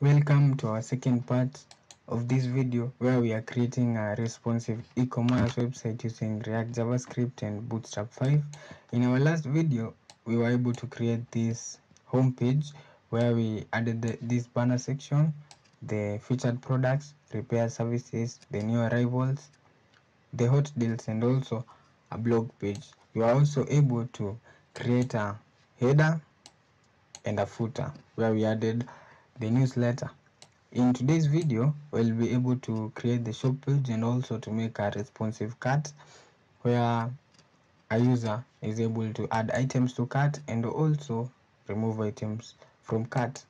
welcome to our second part of this video where we are creating a responsive e-commerce website using react javascript and bootstrap 5 in our last video we were able to create this homepage where we added the, this banner section the featured products repair services the new arrivals the hot deals and also a blog page. You are also able to create a header and a footer where we added the newsletter. In today's video we'll be able to create the shop page and also to make a responsive cart where a user is able to add items to cart and also remove items from cart.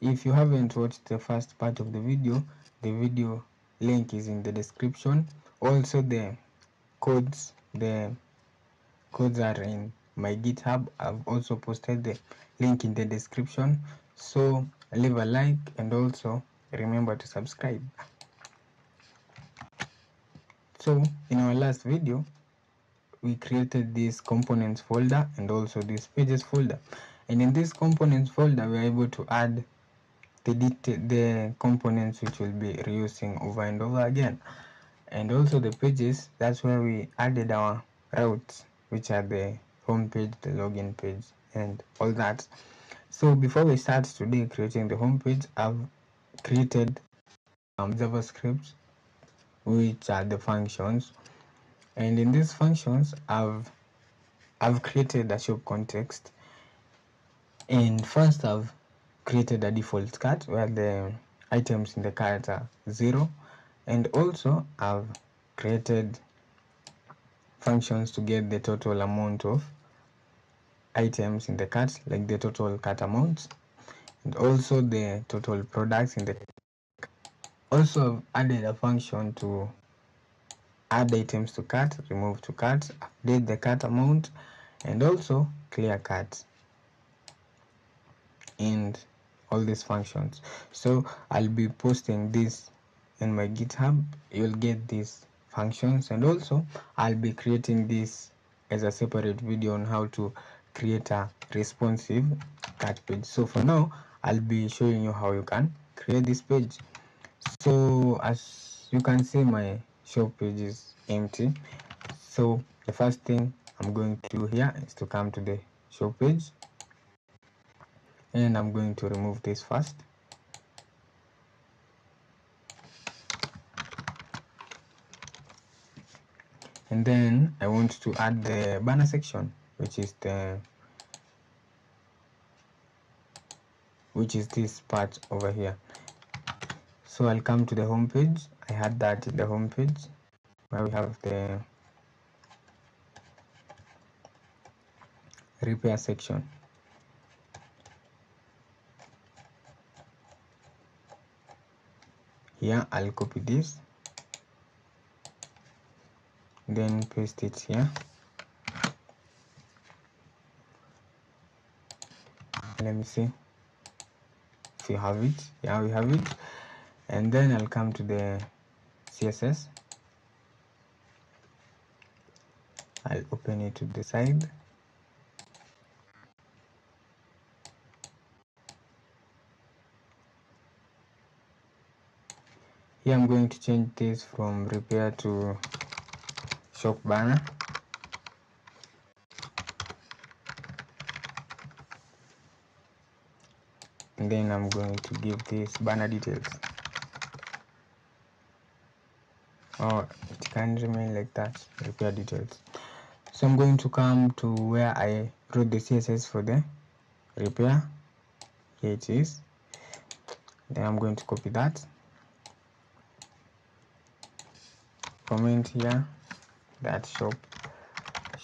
If you haven't watched the first part of the video the video link is in the description. Also the codes the codes are in my github. I've also posted the link in the description. So leave a like and also remember to subscribe. So in our last video we created this components folder and also this pages folder. And in this components folder we are able to add the the components which will be reusing over and over again. And also the pages that's where we added our routes which are the home page the login page and all that so before we start today creating the home page i've created um, javascript which are the functions. And in these functions i've i've created a shop context. And first i've created a default cart where the items in the cart are zero. And also i've created functions to get the total amount of items in the cart like the total cart amount and also the total products in the also I've added a function to add items to cart remove to cart update the cart amount and also clear cart and all these functions. So I'll be posting this in my github. You'll get these functions and also I'll be creating this as a separate video on how to create a responsive cart page. So for now I'll be showing you how you can create this page. So as you can see my shop page is empty. So the first thing I'm going to do here is to come to the shop page. And I'm going to remove this first. And then I want to add the banner section which is the which is this part over here. So I'll come to the home page. I had that in the home page. Where we have the repair section. Here I'll copy this. Then paste it here let me see. If you have it. Yeah we have it. And then I'll come to the CSS I'll open it to the side. Here I'm going to change this from repair to shop banner and then I'm going to give this banner details. Or it can remain like that. Repair details. So I'm going to come to where I wrote the CSS for the repair. Here it is. Then I'm going to copy that. Comment here. That shop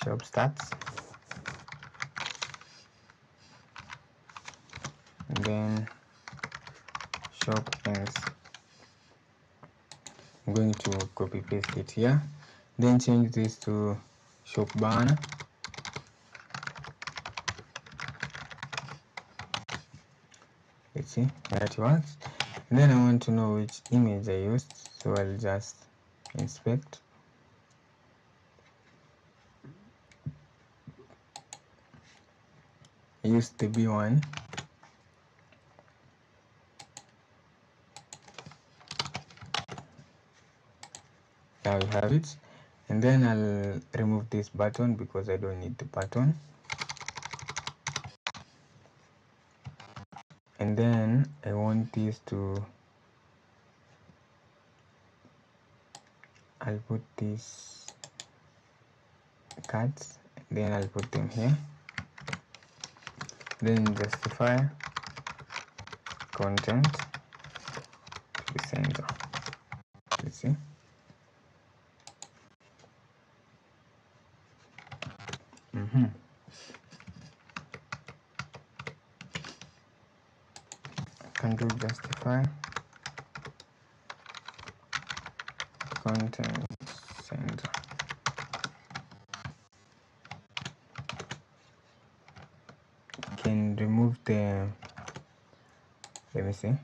shop starts then shop ends I'm going to copy paste it here then change this to shop banner. Let's see that works. And then I want to know which image I used so I'll just inspect. I used the B1 now we have it and then I'll remove this button because I don't need the button. And then I want this to I'll put these cards. Then I'll put them here. Then justify content to the center. You see -hmm. can do justify. Content center. Can remove the let me see.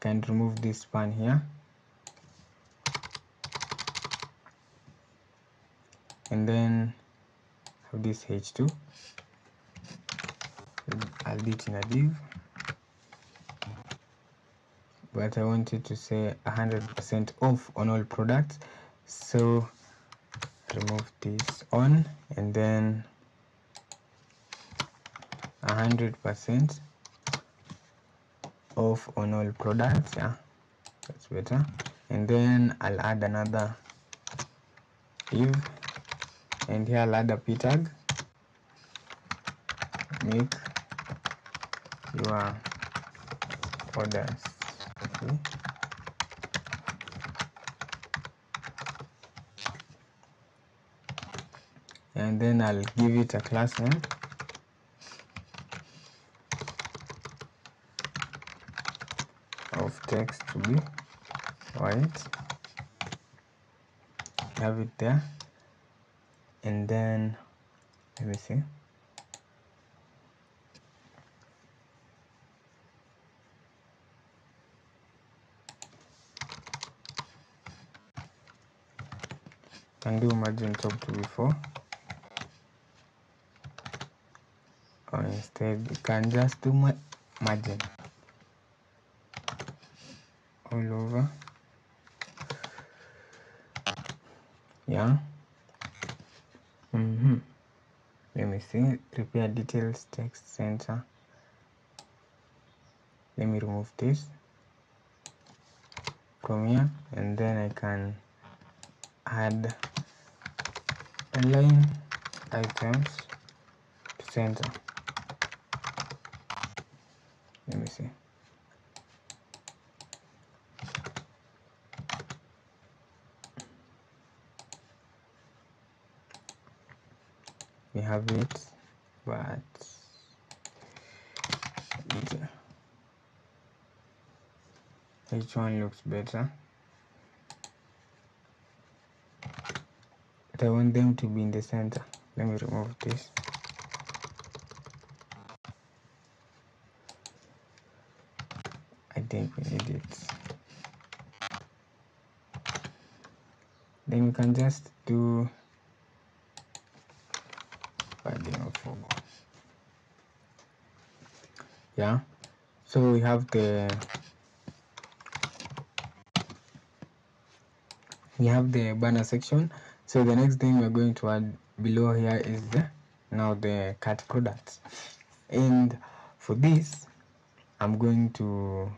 Can remove this span here. And then this h2 I'll do it in a div. But I wanted to say 100% off on all products. So remove this on and then 100% off on all products yeah. That's better. And then I'll add another div and here add p tag make your orders okay. And then I'll give it a class name of text to be white. Have it there and then let me see. Can do margin top to before. Or instead you can just do my margin. All over. Yeah mm -hmm. let repair details text center. Let me remove this from here and then I can add align items to center. Let me see. We have it but which one looks better? But I want them to be in the center. Let me remove this. I think we need it. Then you can just do yeah so we have the we have the banner section. So the next thing we're going to add below here is the now the cut products. And for this i'm going to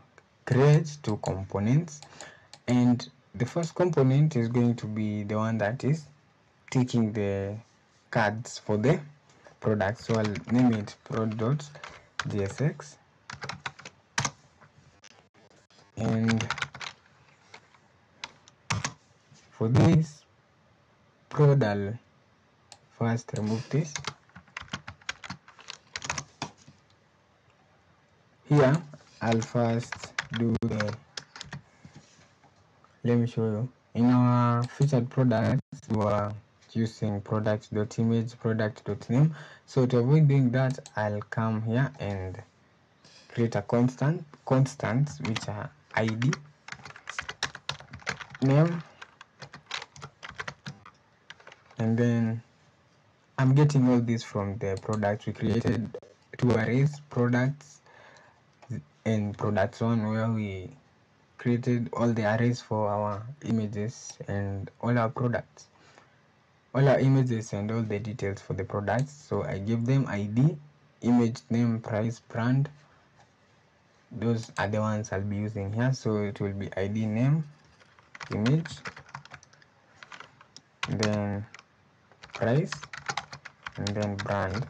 create two components. And the first component is going to be the one that is taking the cards for the product so i'll name it pro.jsx and for this prod first remove this. Here I'll first do the let me show you. In our featured products using product.image product.name so to avoid doing that I'll come here and create a constant constants which are id name and then I'm getting all this from the products we created. Two arrays products and products one where we created all the arrays for our images and all our products all our images and all the details for the products. So i give them id image name price brand. Those are the ones i'll be using here. So it will be id name image then price and then brand.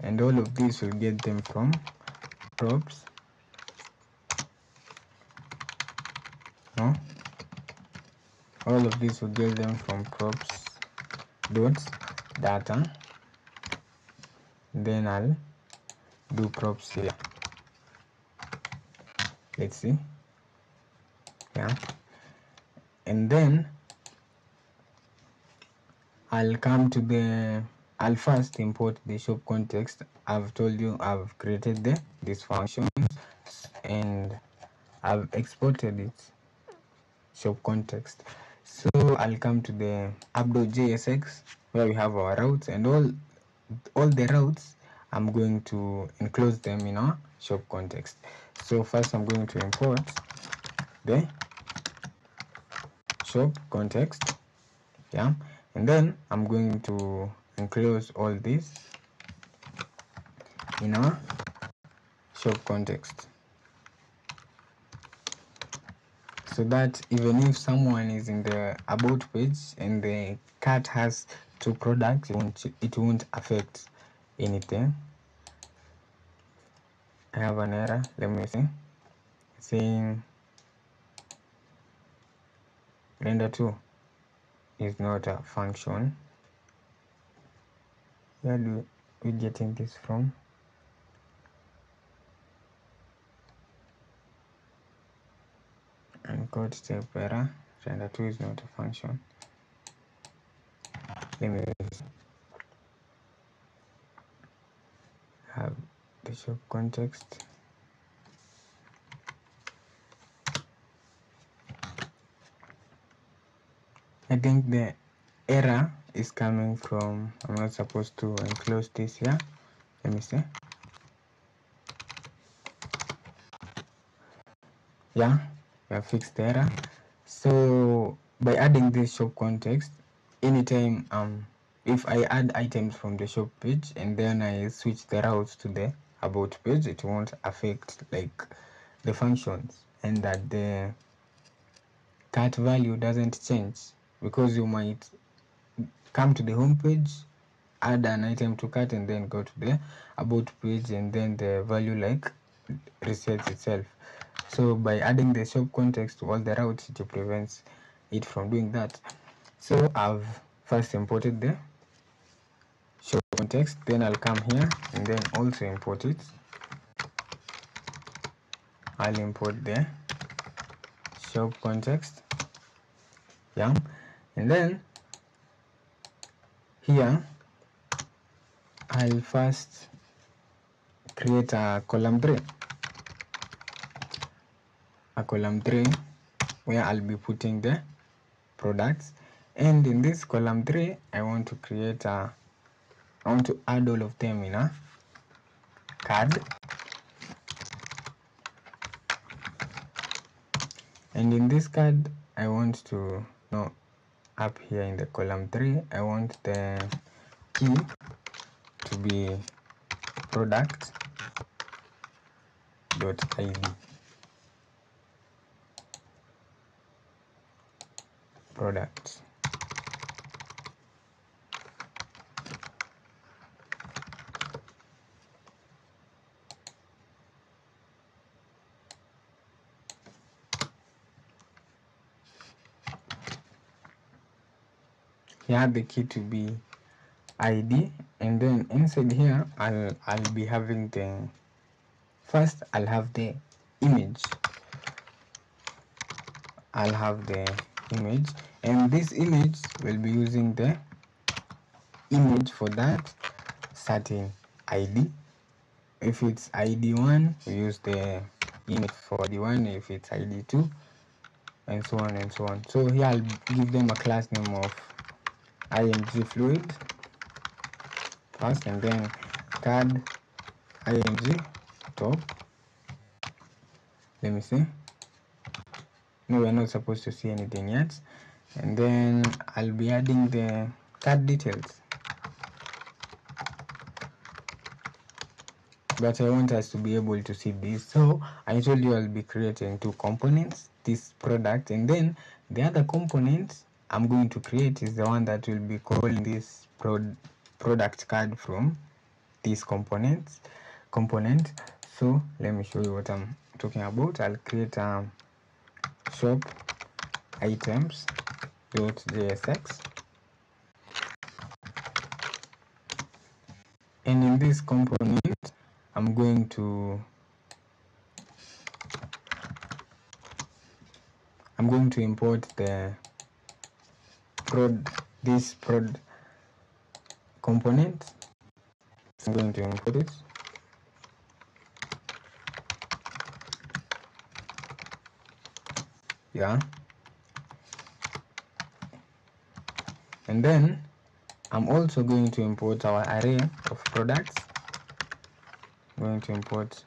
And all of these will get them from props all of these will get them from props dot data. Then I'll do props here. Let's see. Yeah. And then I'll come to the I'll first import the shop context. I've told you I've created the this function and I've exported it. Shop context so I'll come to the app.jsx where we have our routes and all all the routes I'm going to enclose them in our shop context. So first I'm going to import the shop context yeah? And then I'm going to enclose all this in our shop context so that even if someone is in the about page and the cart has two products it won't, it won't affect anything. I have an error let me see. Saying render 2 is not a function. Where do we getting this from and code step error render 2 is not a function. Me have the shop context. I think the error is coming from I'm not supposed to enclose this here. Let me see. Yeah we fixed the error so by adding this shop context anytime um if I add items from the shop page and then I switch the routes to the about page it won't affect like the functions and that the cart value doesn't change because you might come to the home page add an item to cart and then go to the about page and then the value like resets itself so by adding the shop context to all the routes it prevents it from doing that. So i've first imported the shop context then i'll come here and then also import it. I'll import the shop context yeah. And then here I'll first create a column 3 a column 3 where I'll be putting the products. And in this column 3 I want to create a I want to add all of them in a card. And in this card I want to no up here in the column 3 I want the key to be product dot id product here the key to be id and then inside here i'll i'll be having the first i'll have the image. I'll have the image and this image will be using the image for that certain id if it's id1 we use the image for id1 if it's id2 and so on and so on. So here i'll give them a class name of img fluid first and then card img top. Let me see no we're not supposed to see anything yet. And then I'll be adding the card details. But I want us to be able to see this. So I told you I'll be creating two components this product and then the other component I'm going to create is the one that will be calling this prod product card from this components component. So let me show you what I'm talking about. I'll create a shop items dot jsx and in this component I'm going to I'm going to import the prod this prod component. I'm going to import it yeah. And then I'm also going to import our array of products. I'm going to import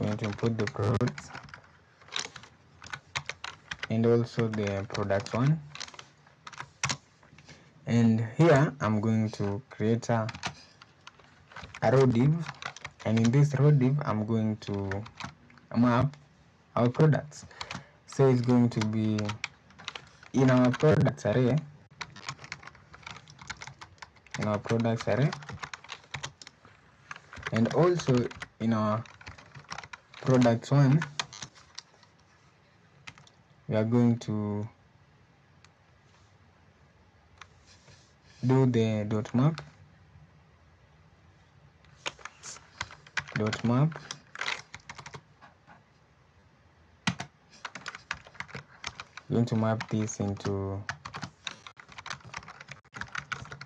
I'm going to import the products. And also the product one. And here I'm going to create a, a row div. And in this row div I'm going to map our products. So it's going to be in our products array in our products array and also in our products one we are going to do the dot map. Dot map going to map this into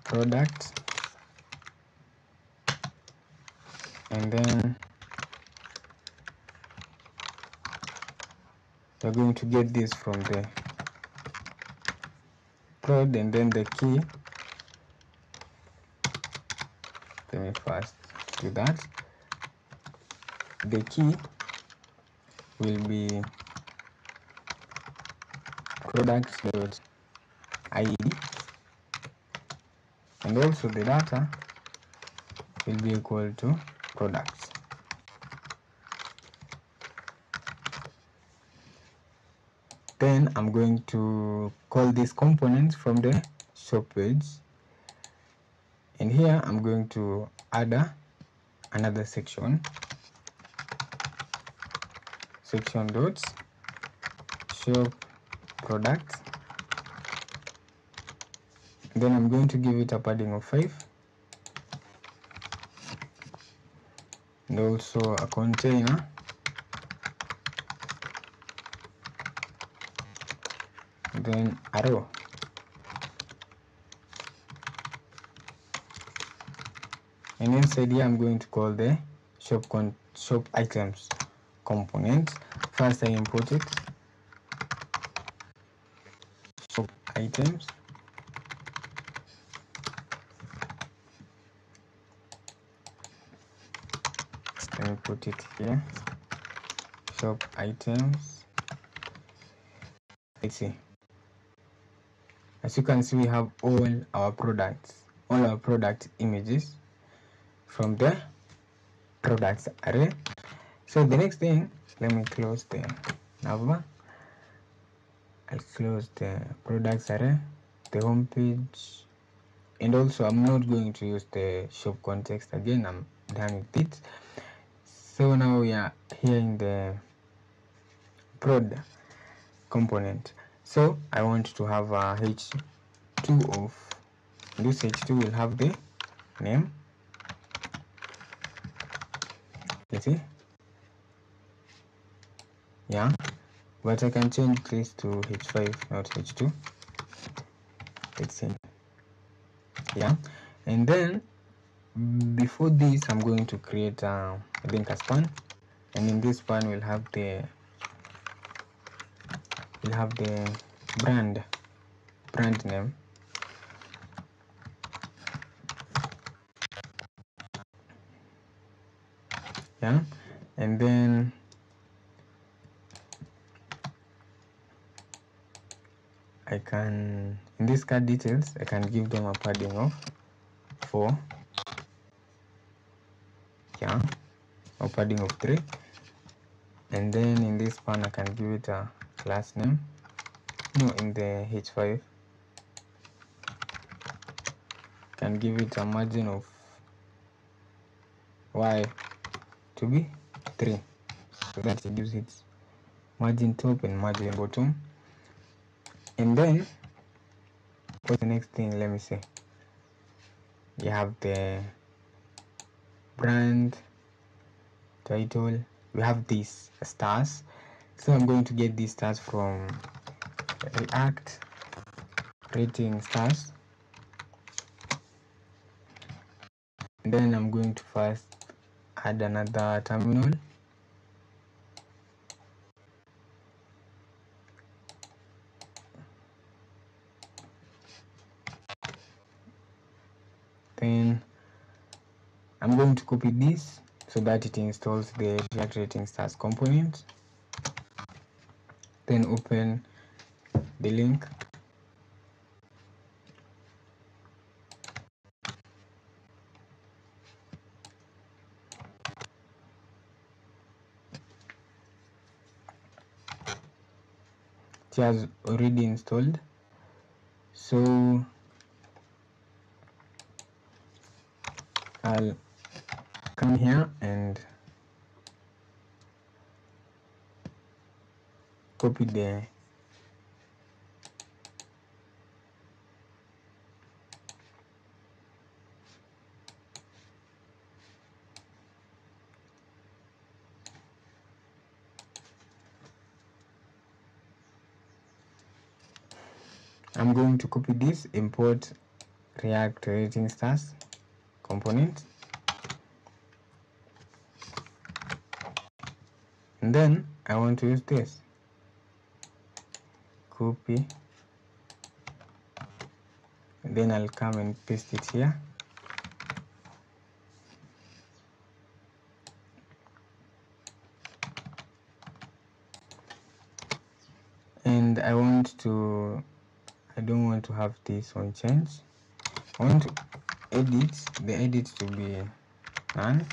product? And then we're going to get this from the prod and then the key. Let me first do that. The key will be products.id and also the data will be equal to products. Then I'm going to call this component from the shop page. And here I'm going to add a, another section. Section dots shop product then I'm going to give it a padding of 5 and also a container. Then arrow and inside here I'm going to call the shop con shop items component first I import it shop items. Let me put it here. Shop items. Let's see. As you can see we have all our products all our product images from the products array. So the next thing let me close the navbar i'll close the products array the home page. And also i'm not going to use the shop context again. I'm done with it. So now we are here in the prod component. So I want to have a h2 of this h2 will have the name. You see? Yeah but I can change this to h5 not h2 let's see yeah. And then before this I'm going to create um, a link span. And in this span we'll have the we'll have the brand brand name. Yeah. And then I can in this card details I can give them a padding of 4 yeah or padding of 3 and then in this one I can give it a class name. No in the h5 can give it a margin of y to be 3 so that it gives it margin top and margin bottom and then what's the next thing? Let me see. You have the brand title. We have these stars. So i'm going to get these stars from react rating stars. And then i'm going to first add another terminal I'm going to copy this so that it installs the React Rating Stars component. Then open the link. It has already installed. So I'll come here and copy the I'm going to copy this import react rating stars component and then I want to use this. Copy. And then I'll come and paste it here. And I want to I don't want to have this on change. I want to edit the edit to be none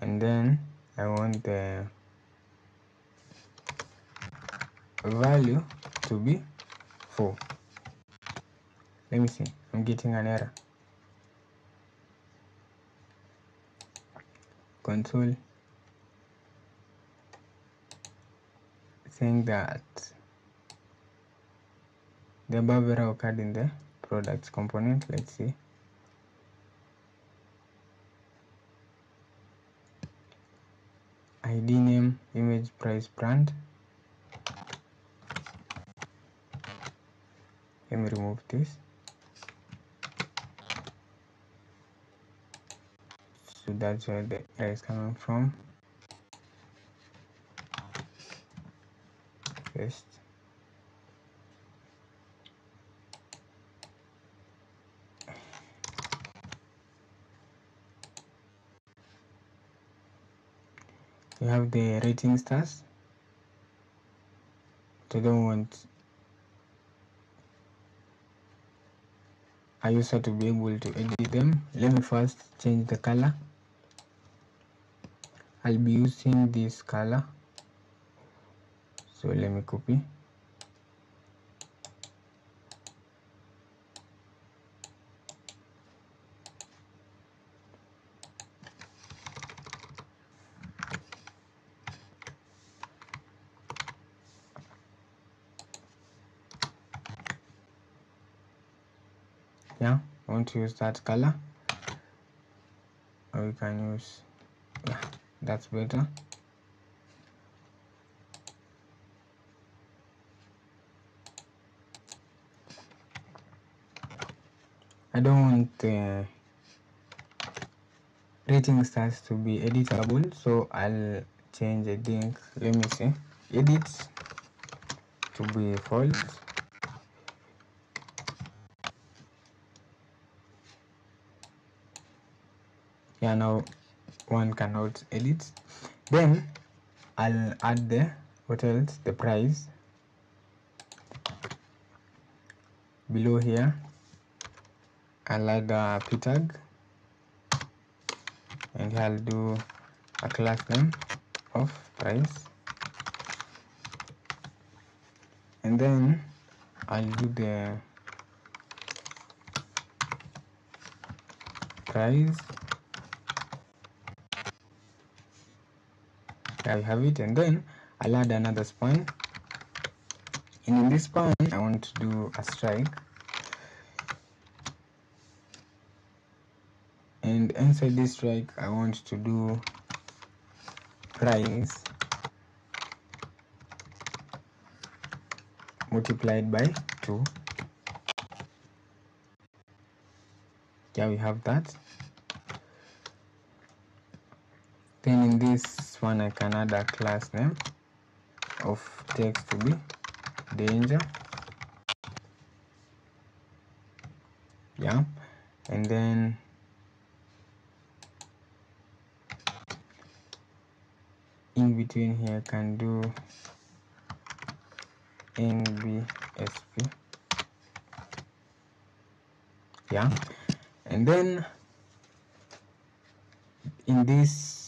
and then I want the value to be 4 let me see I'm getting an error. Console saying that the above error occurred in the products component. Let's see. Id name image price brand. Let me remove this. So that's where the error is coming from. Paste you have the rating stars. I don't want a user to be able to edit them. Let me first change the color. I'll be using this color. So let me copy yeah Use that color. Or we can use yeah that's better. I don't want the rating stars to be editable so I'll change I think let me see. Edit to be false yeah now one cannot edit. Then I'll add the what else? The price. Below here I'll add a p tag. And I'll do a class name of price. And then I'll do the price I have it and then I'll add another span and in this span I want to do a strike. And inside this strike I want to do price multiplied by 2 yeah we have that then in this one I can add a class name of text to be danger. Yeah and then in between here I can do nbsp yeah and then in this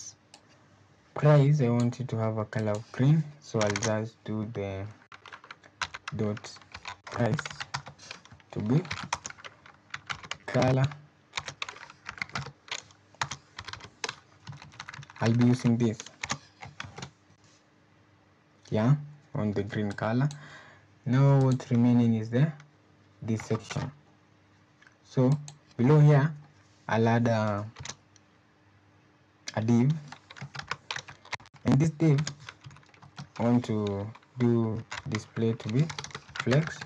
price I want it to have a color of green so I'll just do the dot price to be color. I'll be using this yeah on the green color. Now what remaining is the this section so below here I'll add a, a div and this div I want to do display to be flex.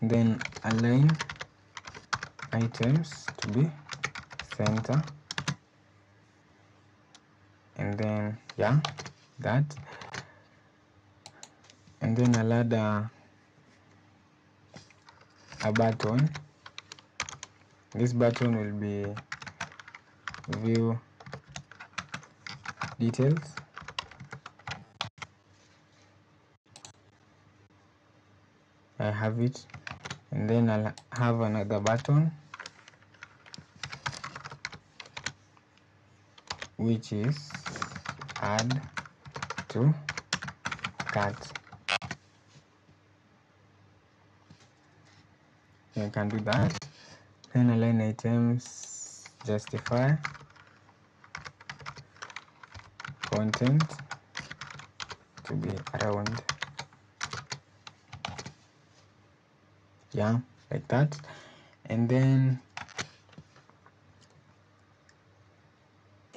Then align items to be center. And then yeah that. And then I'll add a, a button. This button will be view details. I have it. And then I'll have another button which is add to cart you can do that. Then align items justify content to be around. Yeah like that. And then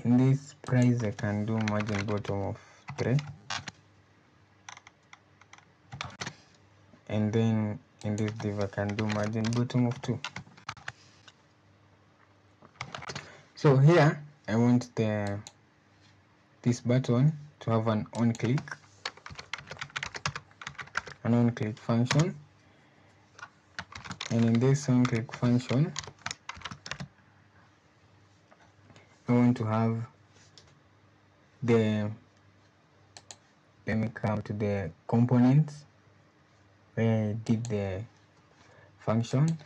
in this price I can do margin bottom of 3 and then in this div I can do margin bottom of 2 so here I want the this button to have an on click an on click function. And in this on click function I want to have the let me come to the components where I did the function.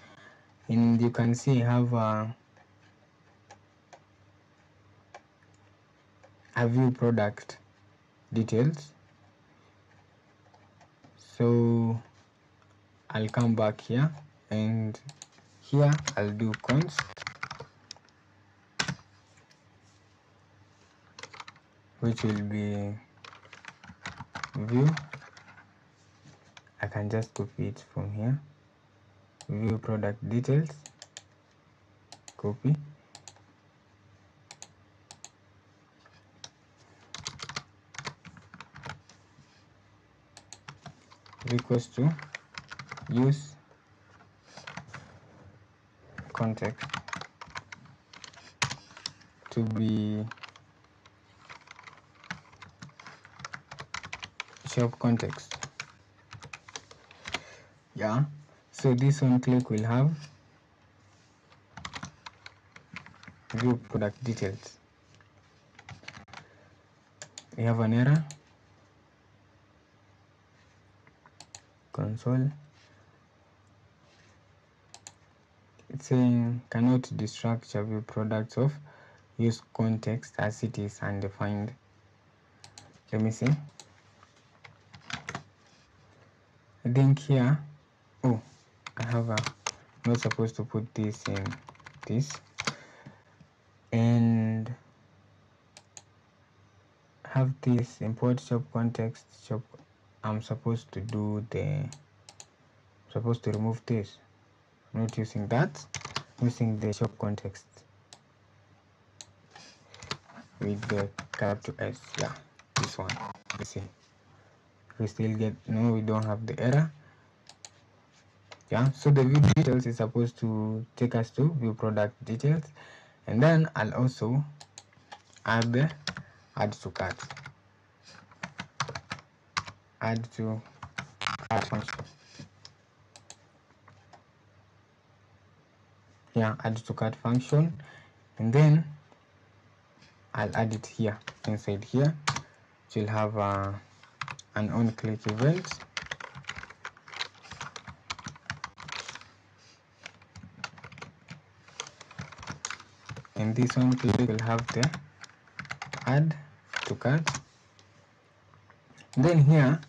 And you can see I have a, a view product details? So I'll come back here and here I'll do const which will be view. I can just copy it from here. View product details. Copy equals to use context to be shop context. Yeah so this one click will have view product details. We have an error console it's saying cannot destructure view products of use context as it is undefined. Let me see. I think here oh I have a not supposed to put this in this. And have this import shop context shop I'm supposed to do the supposed to remove this. I'm not using that I'm using the shop context. With the capital S yeah this one you see. We still get no we don't have the error. Yeah so the view details is supposed to take us to view product details. And then I'll also add the add to cart add to cart function. Yeah add to cart function. And then I'll add it here inside here. It will have uh, an on click event. And this one click will have the add to cart then here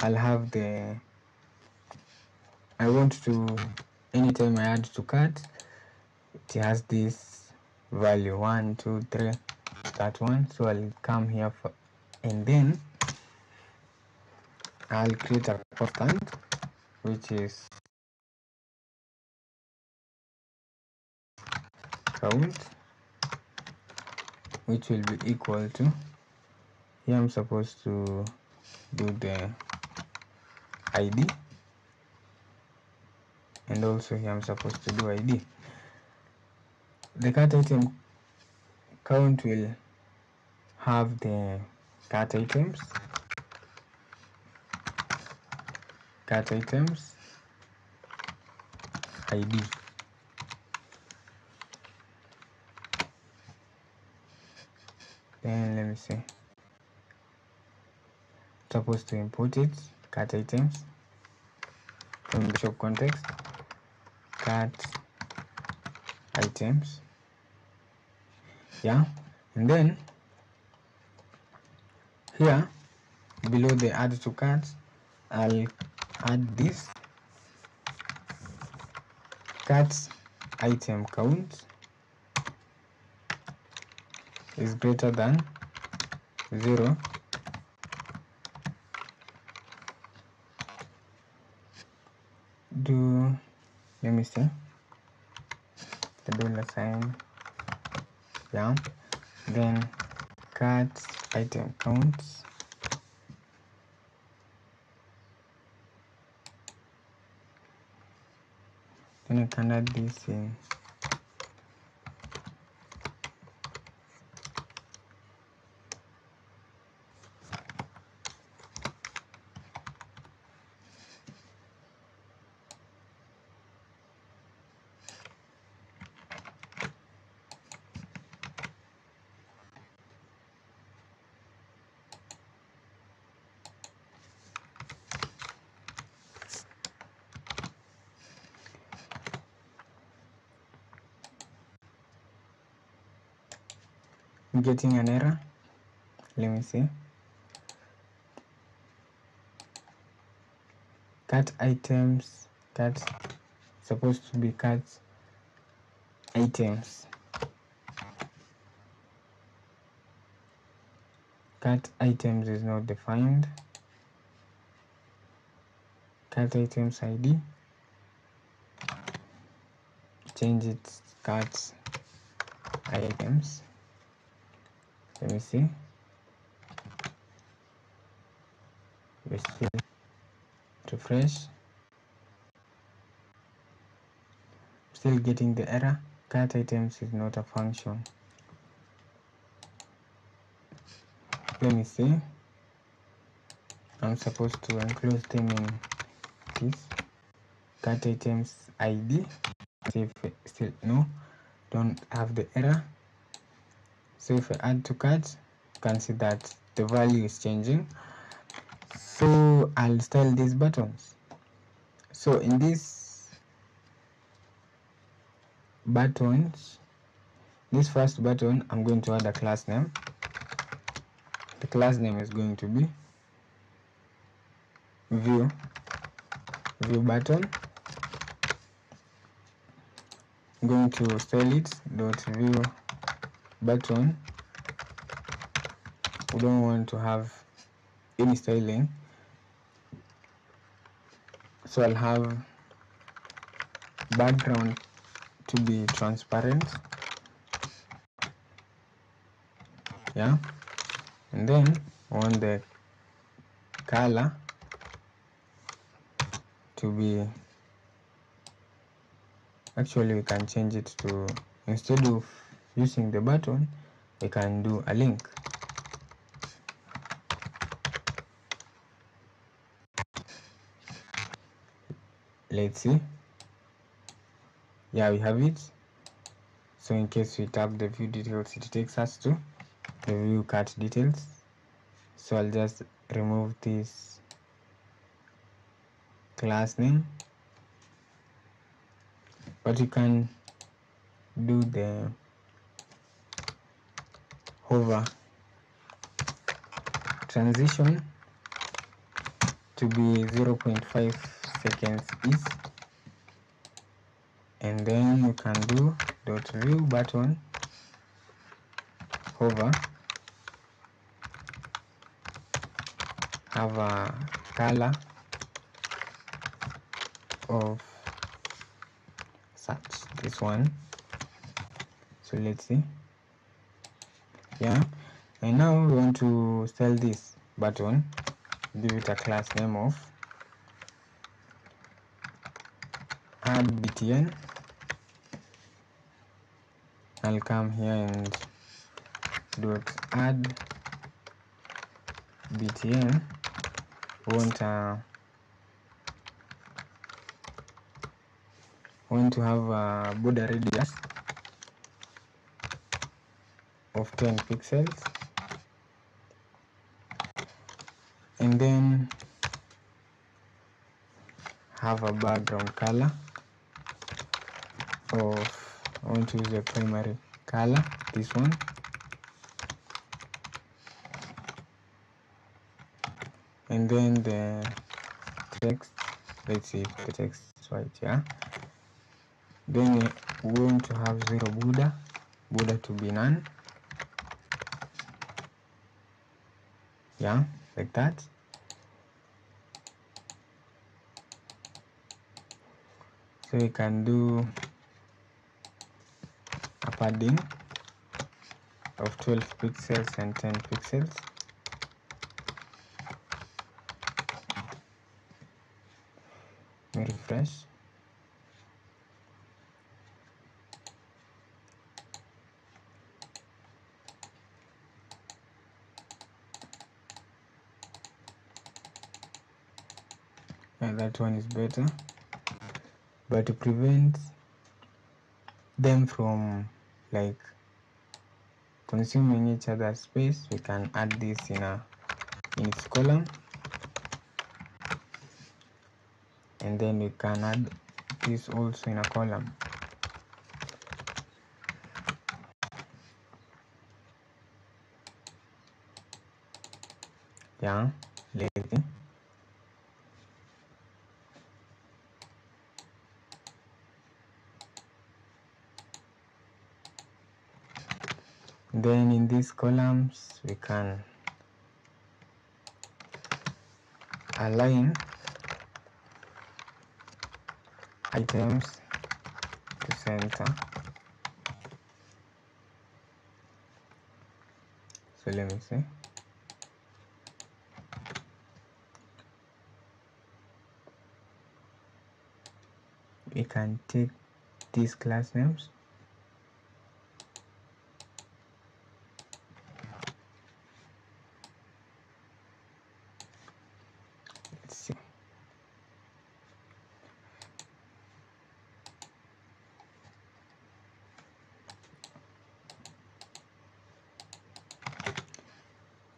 I'll have the I want to anytime I add to cart it has this value one two three that one. So I'll come here for, and then I'll create a constant which is count which will be equal to here I'm supposed to do the ID and also here I'm supposed to do ID the cart item count will have the cart items cart items ID then let me see supposed to import it cart items from the shop context cart items yeah and then here below the add to cart I'll add this cart item count is greater than 0 do let me see the dollar sign yeah then cart item counts. Then I can add this in getting an error let me see. Cut items cut supposed to be cut items. Cut items is not defined. Cut items id change it cut items let me see. We still refresh. Still getting the error. Cart items is not a function. Let me see. I'm supposed to enclose them in this. Cart items ID see if still no. Don't have the error so if I add to cart you can see that the value is changing. So I'll style these buttons. So in this buttons this first button I'm going to add a class name. The class name is going to be view view button. I'm going to style it dot view button we don't want to have any styling. So I'll have background to be transparent. Yeah. And then on the color to be actually we can change it to instead of using the button we can do a link. Let's see. Yeah we have it. So in case we tap the view details it takes us to the view cut details. So I'll just remove this class name. But you can do the hover transition to be 0.5 seconds is and then you can do dot view button. Hover have a color of such this one. So let's see yeah? And now we want to sell this button give it a class name of add btn I'll come here and dot add btn want uh, want to have a border radius of 10 pixels. And then have a background color of I want to use the primary color this one. And then the text let's see if the text is right yeah. Then we want to have zero Buddha Buddha to be none yeah like that. So we can do a padding of 12 pixels and 10 pixels better. But prevent them from like consuming each other's space. We can add this in a in its column. And then we can add this also in a column. Yeah columns we can align items to center. So let me see. We can take these class names let's see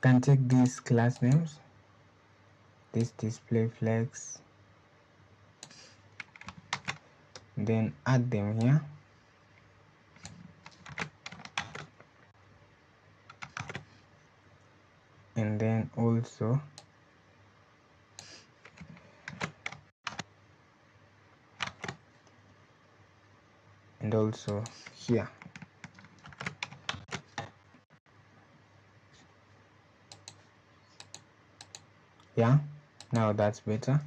can take these class names. This display flex. Then add them here. And then also and also here yeah now that's better.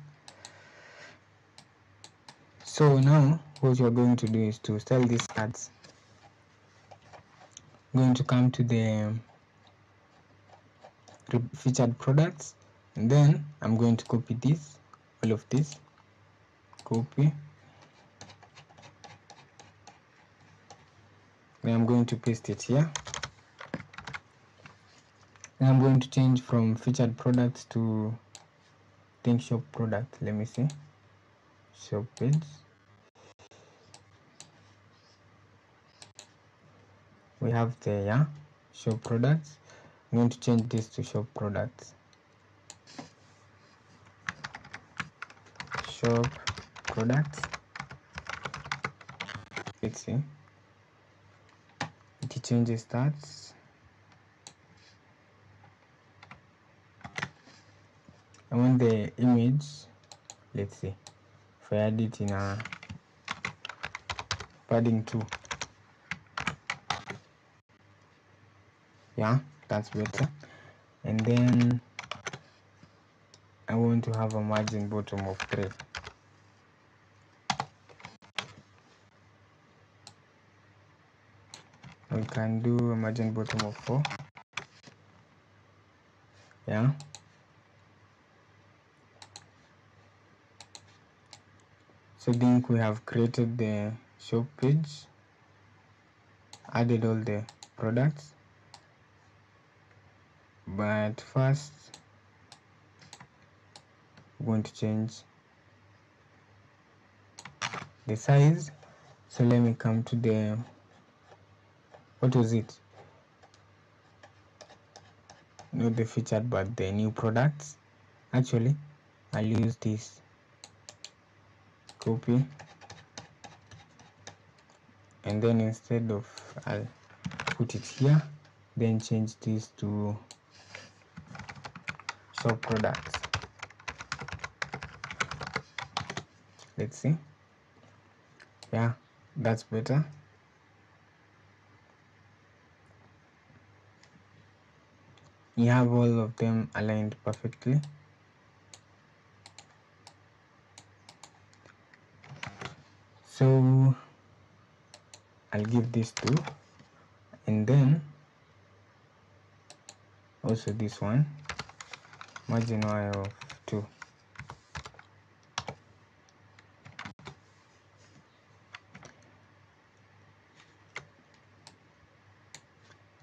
So now what you're going to do is to sell these ads going to come to the um, featured products and then I'm going to copy this all of this copy. Then I'm going to paste it here I'm going to change from featured products to think shop product let me see. Shop page we have the yeah shop products. I'm going to change this to shop products. Shop products. Let's see. It changes that I want the image. Let's see. If I add it in a uh, padding 2 yeah that's better. And then I want to have a margin bottom of 3 we can do a margin bottom of 4 yeah so think we have created the shop page added all the products. But first we're going to change the size. So let me come to the what was it? Not the featured but the new products. Actually I'll use this copy. And then instead of I'll put it here then change this to shop products let's see. Yeah that's better. You have all of them aligned perfectly so I'll give this two. And then also this one. Margin y of 2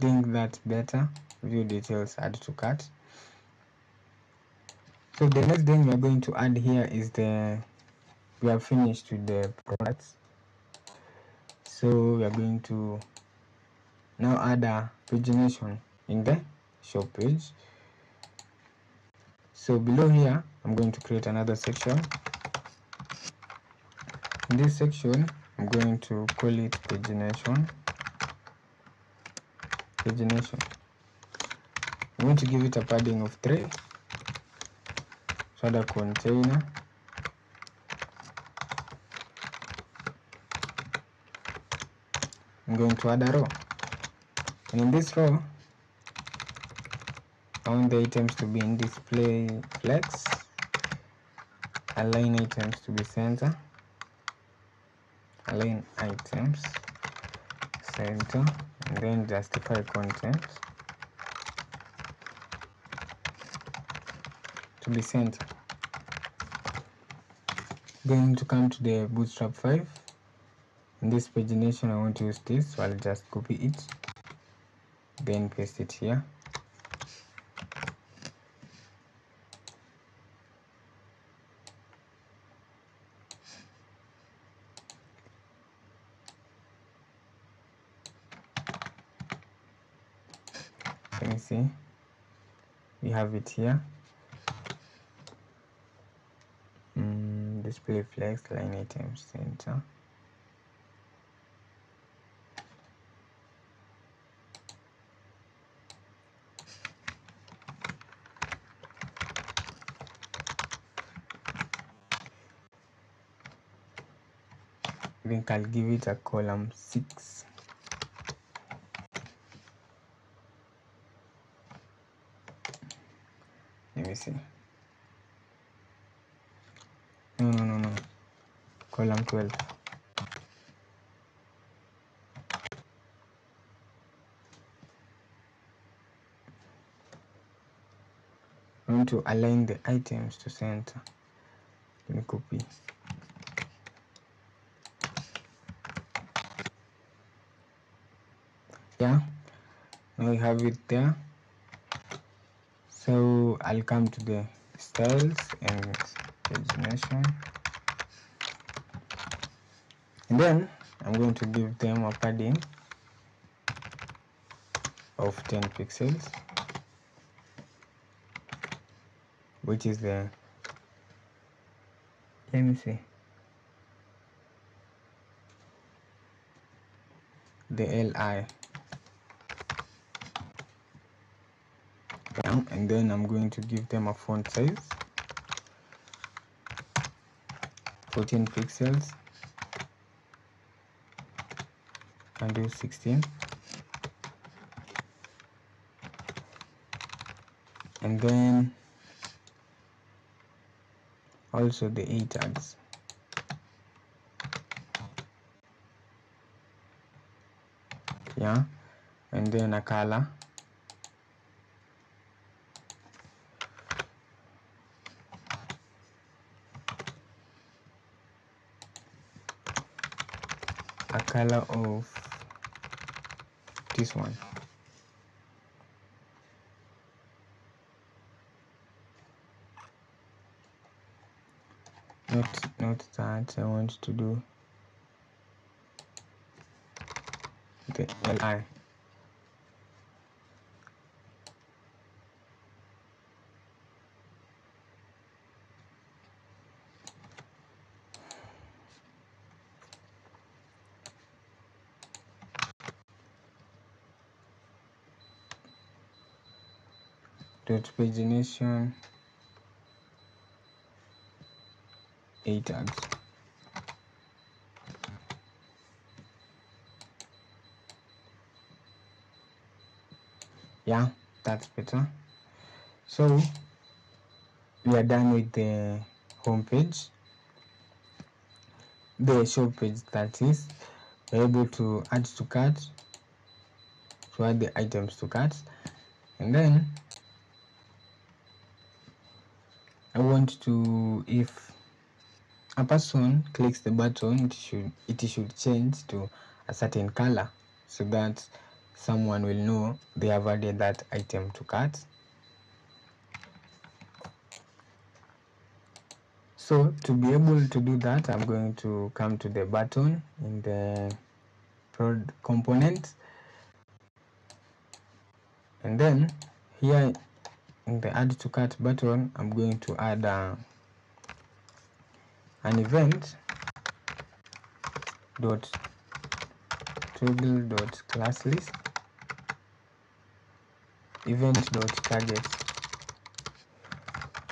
think that's better. View details add to cart so the next thing we are going to add here is the we have finished with the products so we are going to now add a pagination in the shop page. So below here I'm going to create another section. In this section I'm going to call it pagination. Pagination. I'm going to give it a padding of 3 so a container I'm going to add a row. And in this row I want the items to be in display flex align items to be center align items center and then justify content to be center. Going to come to the bootstrap 5 in this pagination I want to use this. So I'll just copy it then paste it here. Let me see. We have it here. Mm, display flex line items center I'll give it a column 6 let me see. No no no no. Column 12 I want to align the items to center. Let me copy yeah now we have it there. So I'll come to the styles and pagination and then I'm going to give them a padding of 10 pixels which is the let me see the li and then I'm going to give them a font size. 14 pixels. And do 16 and then also the A tags yeah. And then a color a color of this one. Not not that I want to do. The li dot pagination a tags yeah that's better. So we are done with the home page. The shop page that is. We're able to add to cart to add the items to cart. And then I want to if a person clicks the button it should it should change to a certain color so that someone will know they have added that item to cart. So to be able to do that i'm going to come to the button in the prod component. And then here in the add to cart button i'm going to add a, an event dot toggle dot class list event dot targets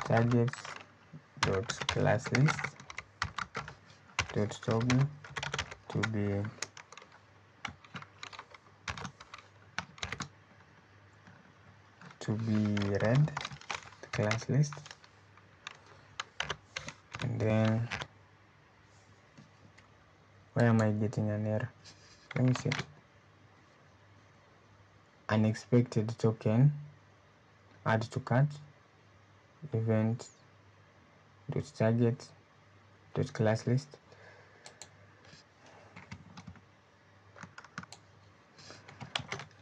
targets dot class list dot toggle to be to be red the class list. And then why am I getting an error? Let me see. Unexpected token add to cart event dot target dot class list.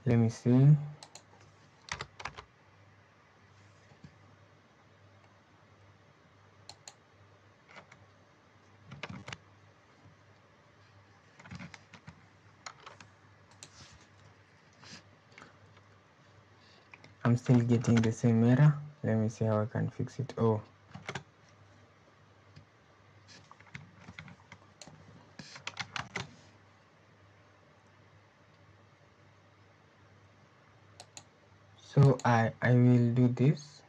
Let me see I'm still getting the same error. Let me see how I can fix it. Oh. So I I will do this.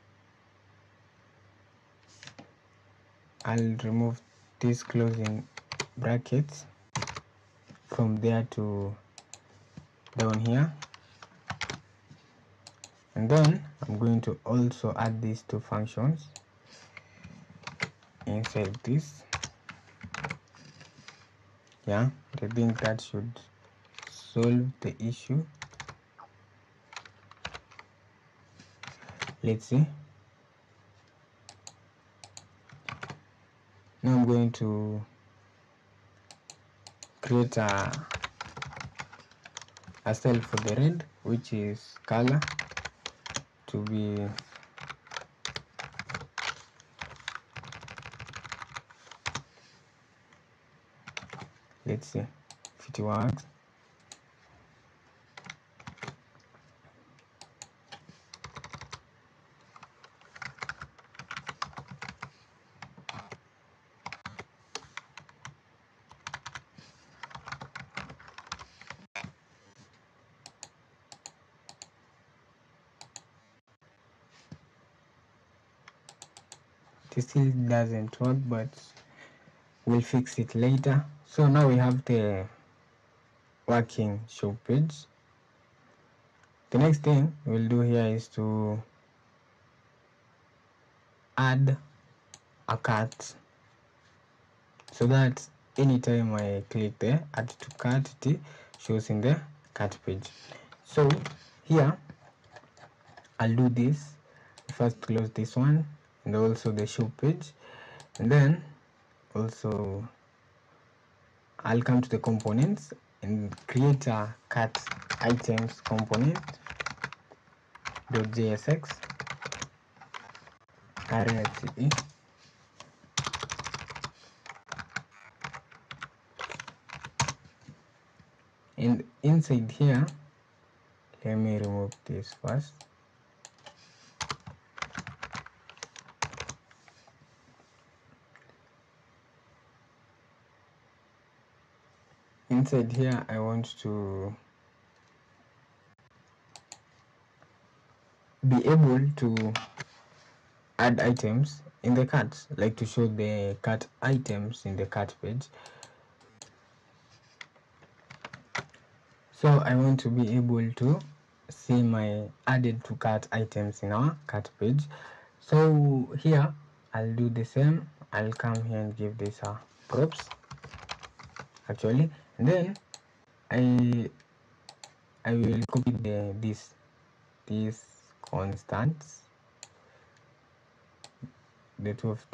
I'll remove this closing brackets from there to down here and then I'm going to also add these two functions inside this. Yeah I think that should solve the issue. Let's see. Now I'm going to create a a style for the red which is color to be let's see. If it works still doesn't work but we'll fix it later. So now we have the working shop page. The next thing we'll do here is to add a cart. So that anytime I click there add to cart it shows in the cart page. So here I'll do this. First close this one and also the show page and then also I'll come to the components and create a cart items component dot jsx and inside here let me remove this first inside here I want to be able to add items in the cart like to show the cart items in the cart page. So I want to be able to see my added to cart items in our cart page. So here I'll do the same. I'll come here and give this a uh, props actually then I I will copy the this these constants the two of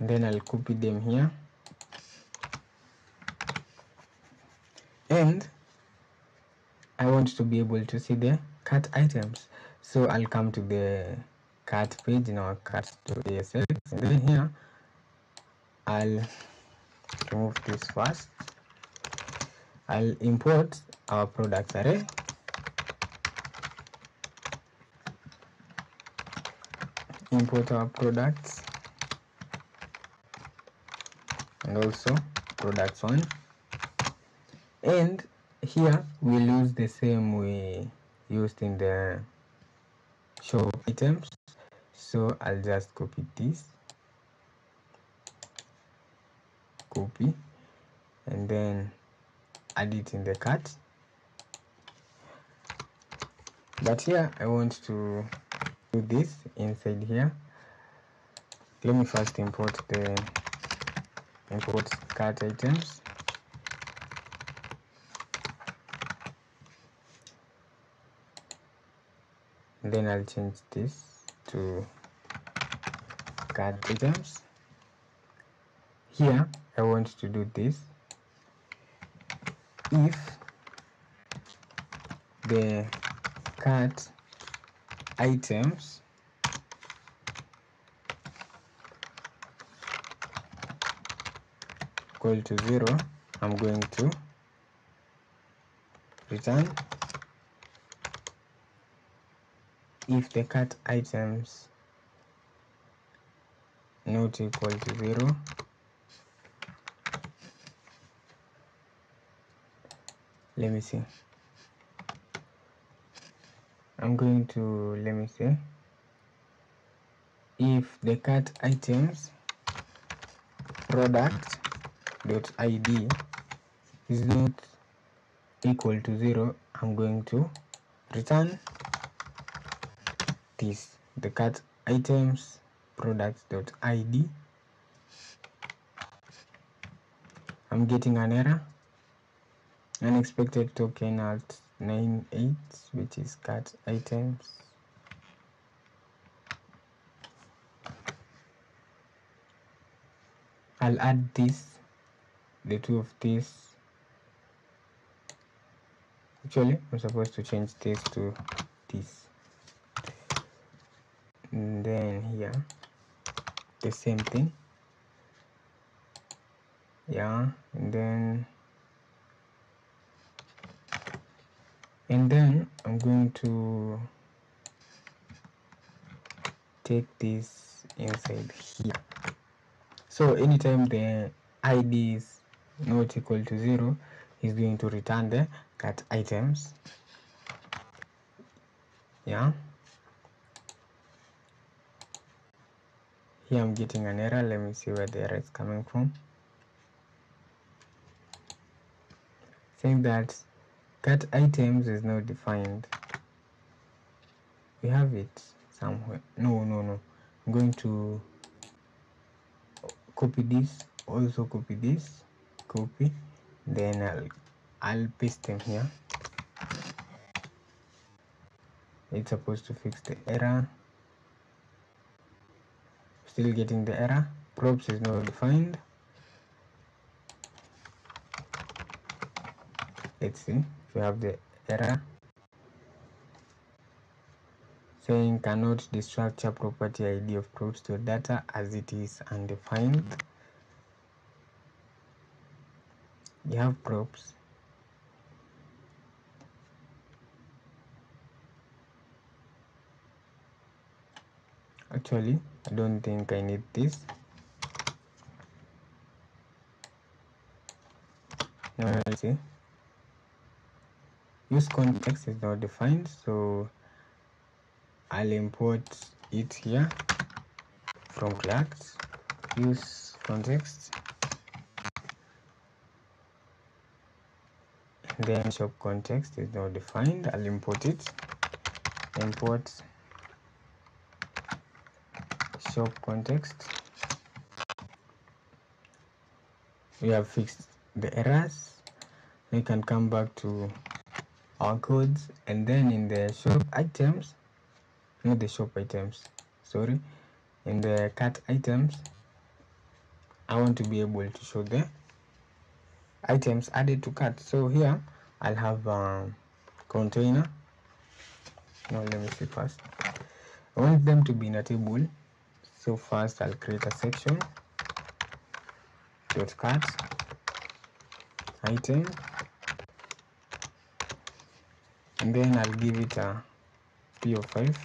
and then I'll copy them here. And I want to be able to see the cart items. So I'll come to the cart page in our cart.csx and then here I'll remove this first I'll import our products array. Import our products. And also products one and here we'll use the same we used in the show items. So I'll just copy this copy. And then add it in the cart. But here I want to do this inside here. Let me first import the import cart items. And then I'll change this to cart items. Here I want to do this. If the cart items equal to zero I'm going to return. If the cut items not equal to zero let me see. I'm going to let me see. If the cart items product dot id is not equal to zero I'm going to return this the cart items products dot id I'm getting an error unexpected token at 98 which is cut items. I'll add this the two of this. Actually I'm supposed to change this to this. And then here the same thing. Yeah and then and then I'm going to take this inside here. So anytime the id is not equal to zero is going to return the cut items. Yeah. Here I'm getting an error. Let me see where the error is coming from. Saying that cut items is not defined. We have it somewhere. No no no. I'm going to copy this also copy this copy then I'll I'll paste them here. It's supposed to fix the error. Still getting the error. Props is not defined. Let's see we have the error saying cannot destructure property id of props to data as it is undefined. You have props actually I don't think I need this. Let's see use context is not defined so I'll import it here from React use context then shop context is not defined. I'll import it. Import shop context. We have fixed the errors. We can come back to our codes and then in the shop items not the shop items sorry in the cart items I want to be able to show the items added to cart. So here I'll have a container. Now let me see first. I want them to be in a table. So first I'll create a section. Dot cart. Item and then I'll give it a p of 5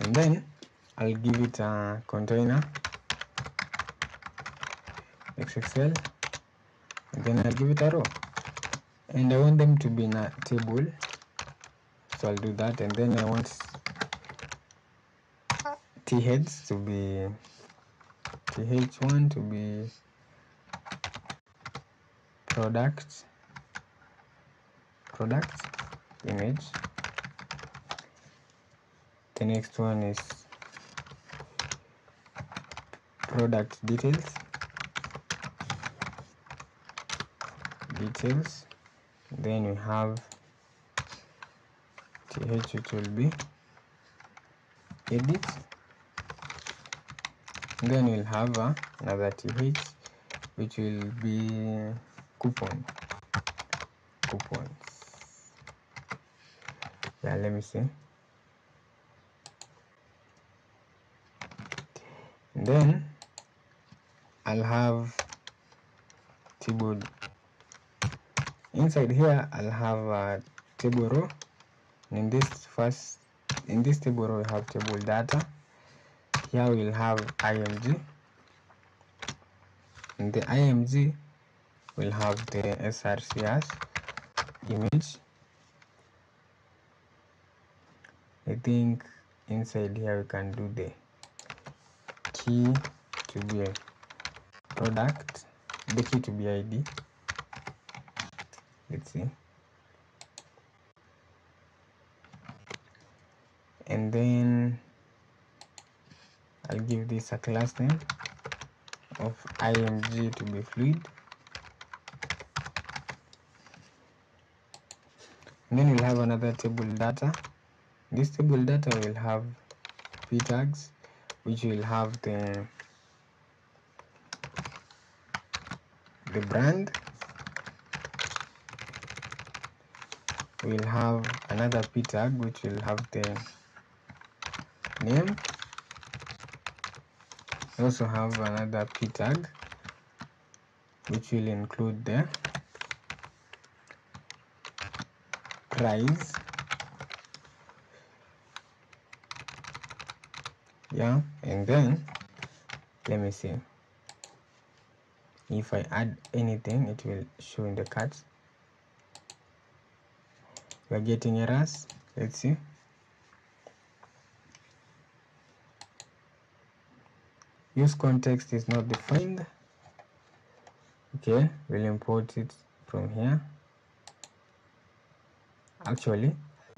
and then I'll give it a container XXL and then I'll give it a row. And I want them to be in a table. So I'll do that. And then I want T heads to be th1 to be product product image. The next one is product details. Details. Then we have th which will be edit. Then we'll have another th which will be coupon coupons yeah let me see. And then I'll have table inside here I'll have a table row and in this first in this table row we have table data. Here we'll have img in the img we'll have the srcs image. I think inside here we can do the key to be a product the key to be id let's see. And then I'll give this a class name of img to be fluid and then we'll have another table data. This table data will have p tags which will have the the brand. We'll have another p tag which will have the name. We also have another p tag which will include the price. Yeah and then let me see. If I add anything it will show in the cards. We're getting errors. Let's see. Use context is not defined. Okay we'll import it from here actually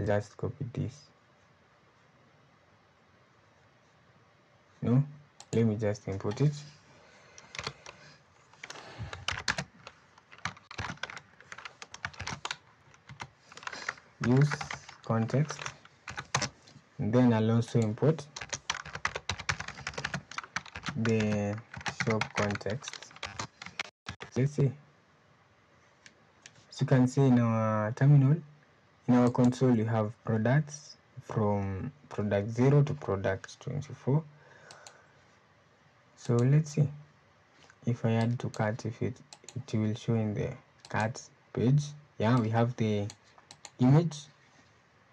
just copy this. No? Let me just import it. Use context. Then I'll also import the shop context. Let's see. As you can see in our terminal in our console you have products from product 0 to product 24 so let's see. If I add to cart if it it will show in the cart page. Yeah we have the image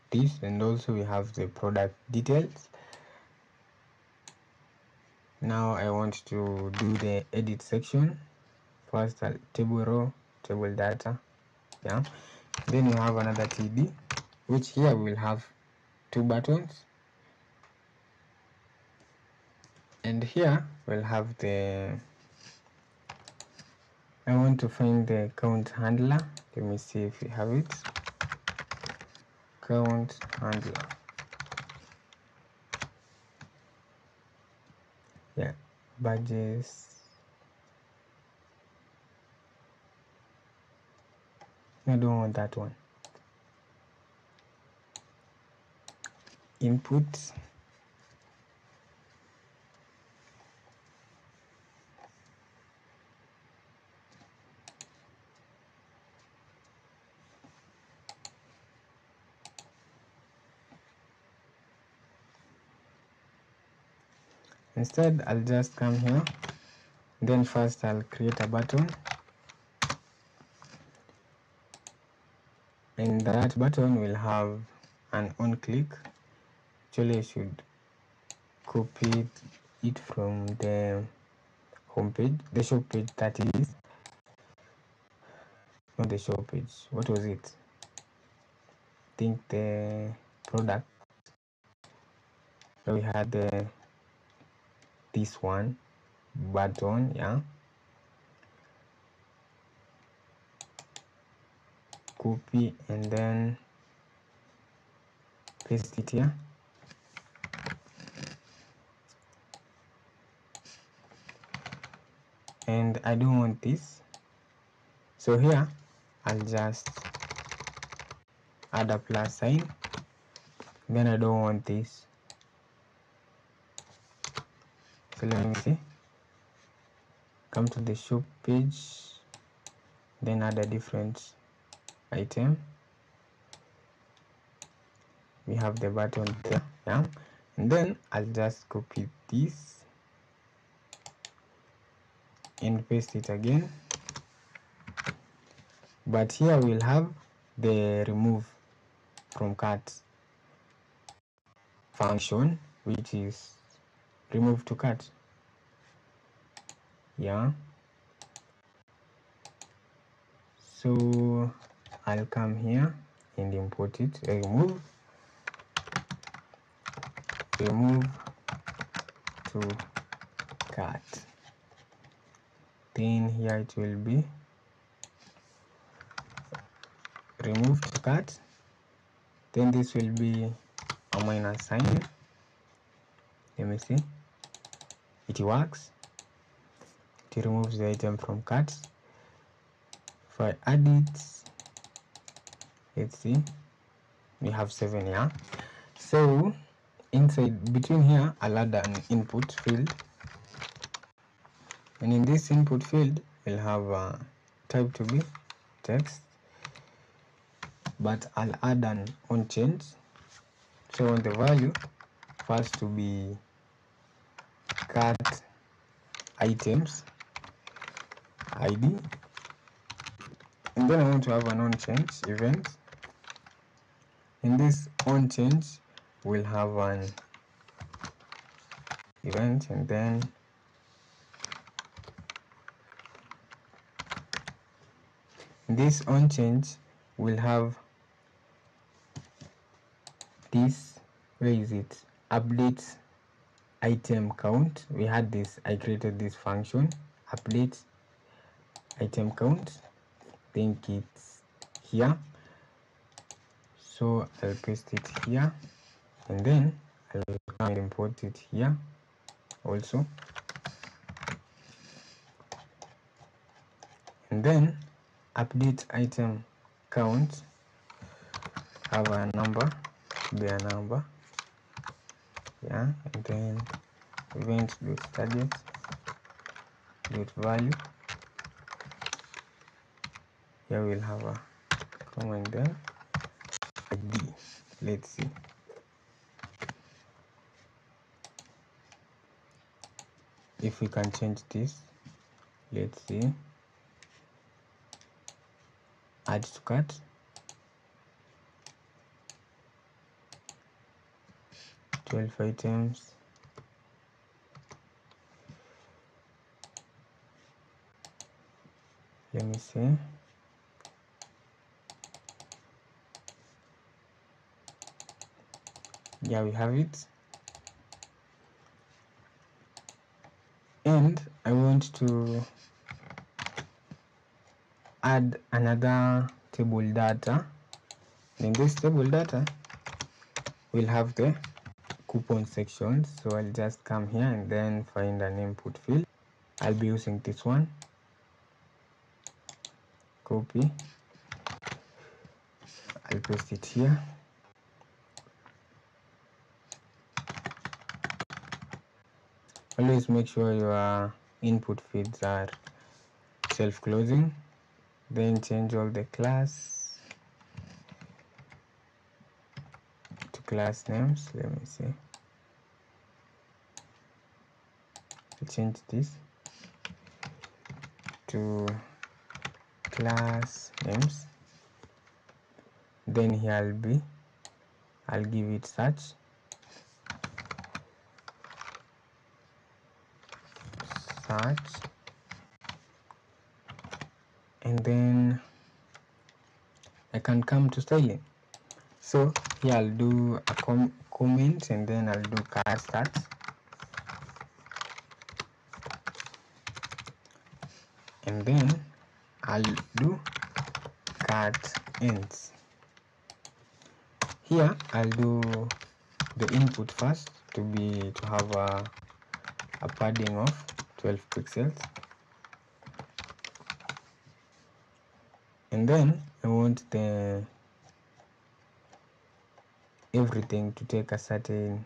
this and also we have the product details. Now I want to do the edit section. First uh, table row table data. Yeah then you have another td which here will have two buttons. And here we'll have the I want to find the count handler. Let me see if we have it. Count handler. Yeah badges I don't want that one. Input. Instead I'll just come here. Then first I'll create a button and that button will have an on click. Actually I should copy it from the home page the shop page that is. Not the shop page. What was it? I think the product. So we had the this one button yeah copy and then paste it here. And I don't want this. So here I'll just add a plus sign. Then I don't want this. So let me see. Come to the shop page then add a different item. We have the button there yeah. And then I'll just copy this and paste it again. But here we'll have the remove from cart function which is remove to cart. Yeah. So I'll come here and import it. Remove. Remove to cart then here it will be remove to cart then this will be a minus sign. Let me see. It works. It removes the item from cart if I add it let's see. We have seven here. So inside between here I'll add an input field. And in this input field we'll have a type to be text. But I'll add an on change so on the value first to be cart items id and then I want to have an on change event in this on change we'll have an event and then this on change will have this where is it? Update item count. We had this i created this function update item count. Think it's here so i'll paste it here and then i'll come and import it here also. And then update item count. Have a number be a number. Yeah and then event dot target dot value. Here we'll have a comment there let's see. If we can change this let's see. Add to cart. Twelve items. Let me see yeah we have it. And I want to add another table data. In this table data we'll have the coupon section. So I'll just come here and then find an input field. I'll be using this one. Copy. I'll paste it here always make sure your input fields are self-closing. Then change all the class to class names. Let me see. Change this to class names. Then here I'll be. I'll give it search search and then I can come to styling so here I'll do a com comment and then I'll do cart start. And then I'll do cart ends. Here I'll do the input first to be to have a, a padding of 12 pixels and then I want the everything to take a certain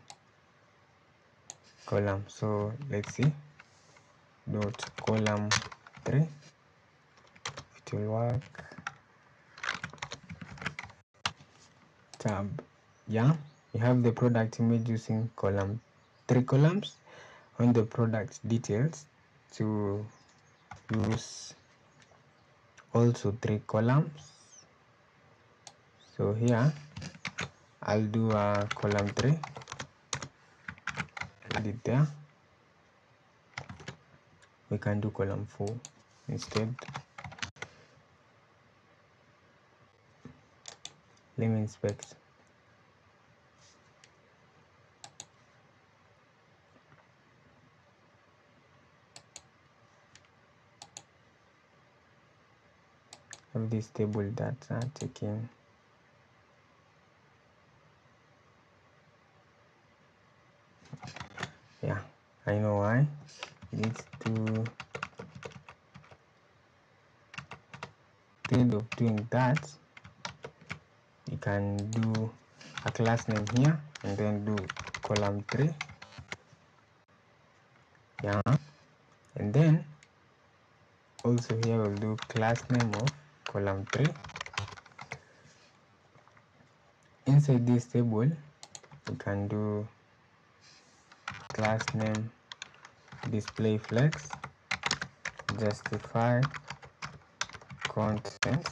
column. So let's see. Dot column 3 it will work. Tab. Yeah. You have the product image using column three columns on the product details to use also three columns. So here I'll do a column 3 add it there. We can do column 4 instead. Let me inspect this table that uh, are taking yeah I know why. Needs to instead of doing that. You can do a class name here and then do column 3 yeah. And then also here we'll do class name of column 3 inside this table we can do class name display flex justify content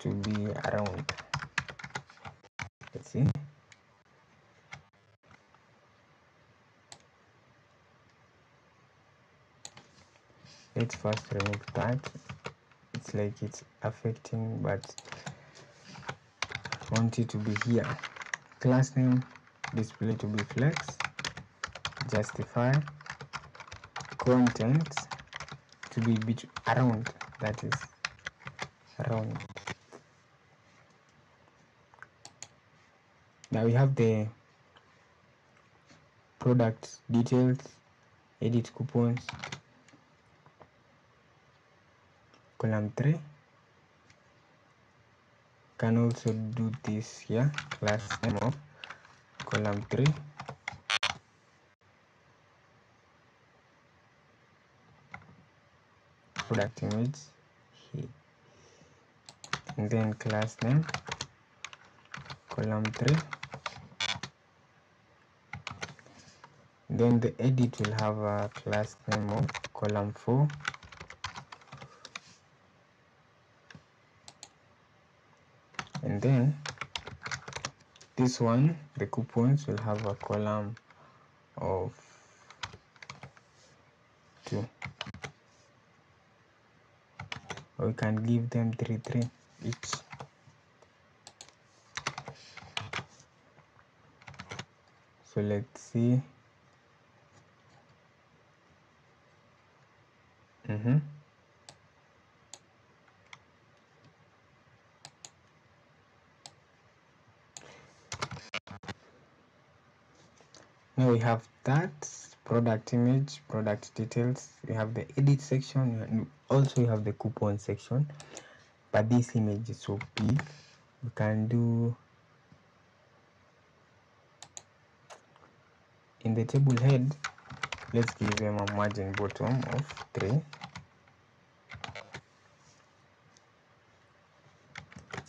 to be around. Let's see. Let's first remove that it's like it's affecting but I want it to be here. Class name display to be flex justify content to be bit around that is around. Now we have the product details edit coupons column 3 can also do this here class name of column 3 product image. Here and then class name. Column 3 then the edit will have a class name of column 4 then this one the coupons will have a column of 2 we can give them 3 3 each. So let's see. Mm now we have that product image product details. We have the edit section and also we have the coupon section. But this image is so big we can do in the table head let's give them a margin bottom of 3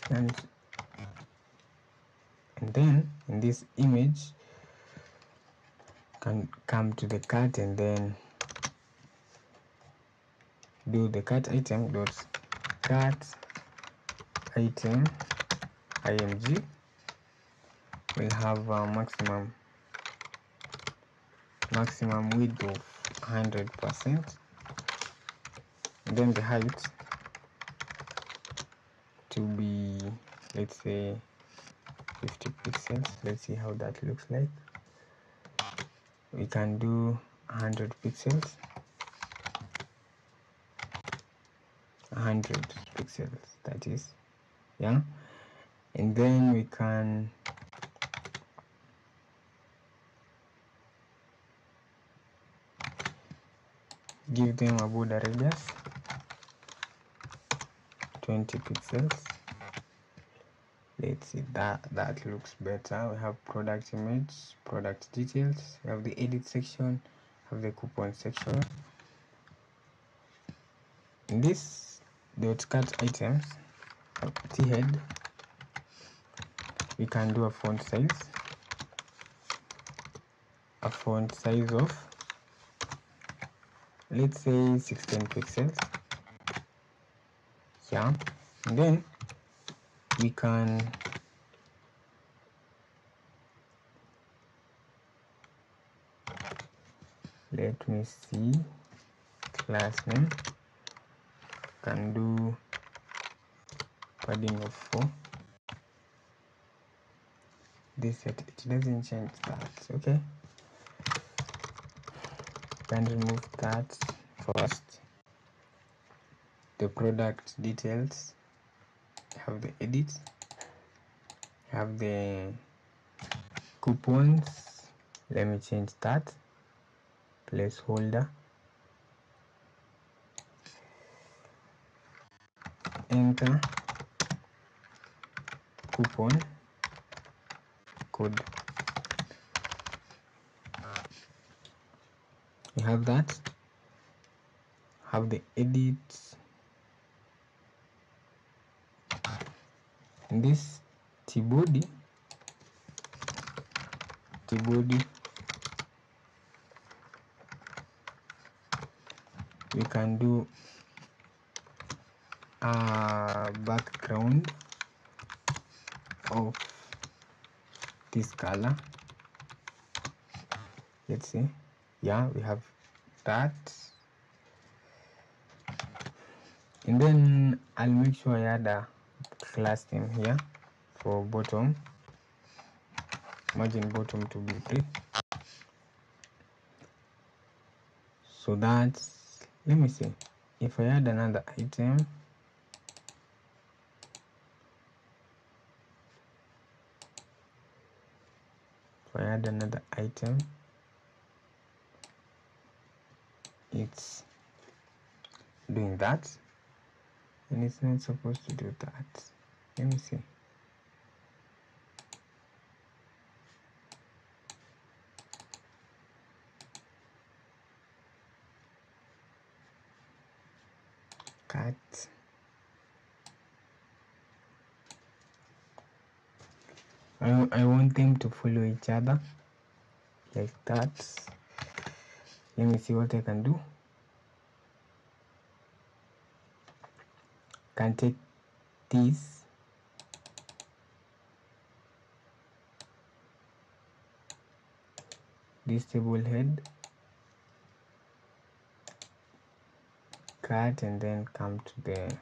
and and then in this image can come to the cart and then do the cart item dot cart item img will have a maximum maximum width of 100 percent. Then the height to be let's say 50 pixels let's see how that looks like we can do 100 pixels. 100 pixels that is. Yeah. And then we can give them a border radius 20 pixels let's see that that looks better. We have product image product details. We have the edit section have the coupon section. In this dot cart items t head we can do a font size. A font size of let's say 16 pixels. Yeah and then we can let me see. Class name. Can do padding of 4 this it, it doesn't change that okay? Can remove that first. The product details have the edit have the coupons. Let me change that. Placeholder. Enter. Coupon. Code. You have that. Have the edit in this t-body t-body we can do a background of this color. Let's see. Yeah we have that. And then I'll make sure I add a class name here for bottom. Margin bottom to be 3 so that's let me see. If I add another item if I add another item it's doing that. And it's not supposed to do that let me see. Cut. I, I want them to follow each other like that. Let me see what I can do. Can take this this table head cut and then come to the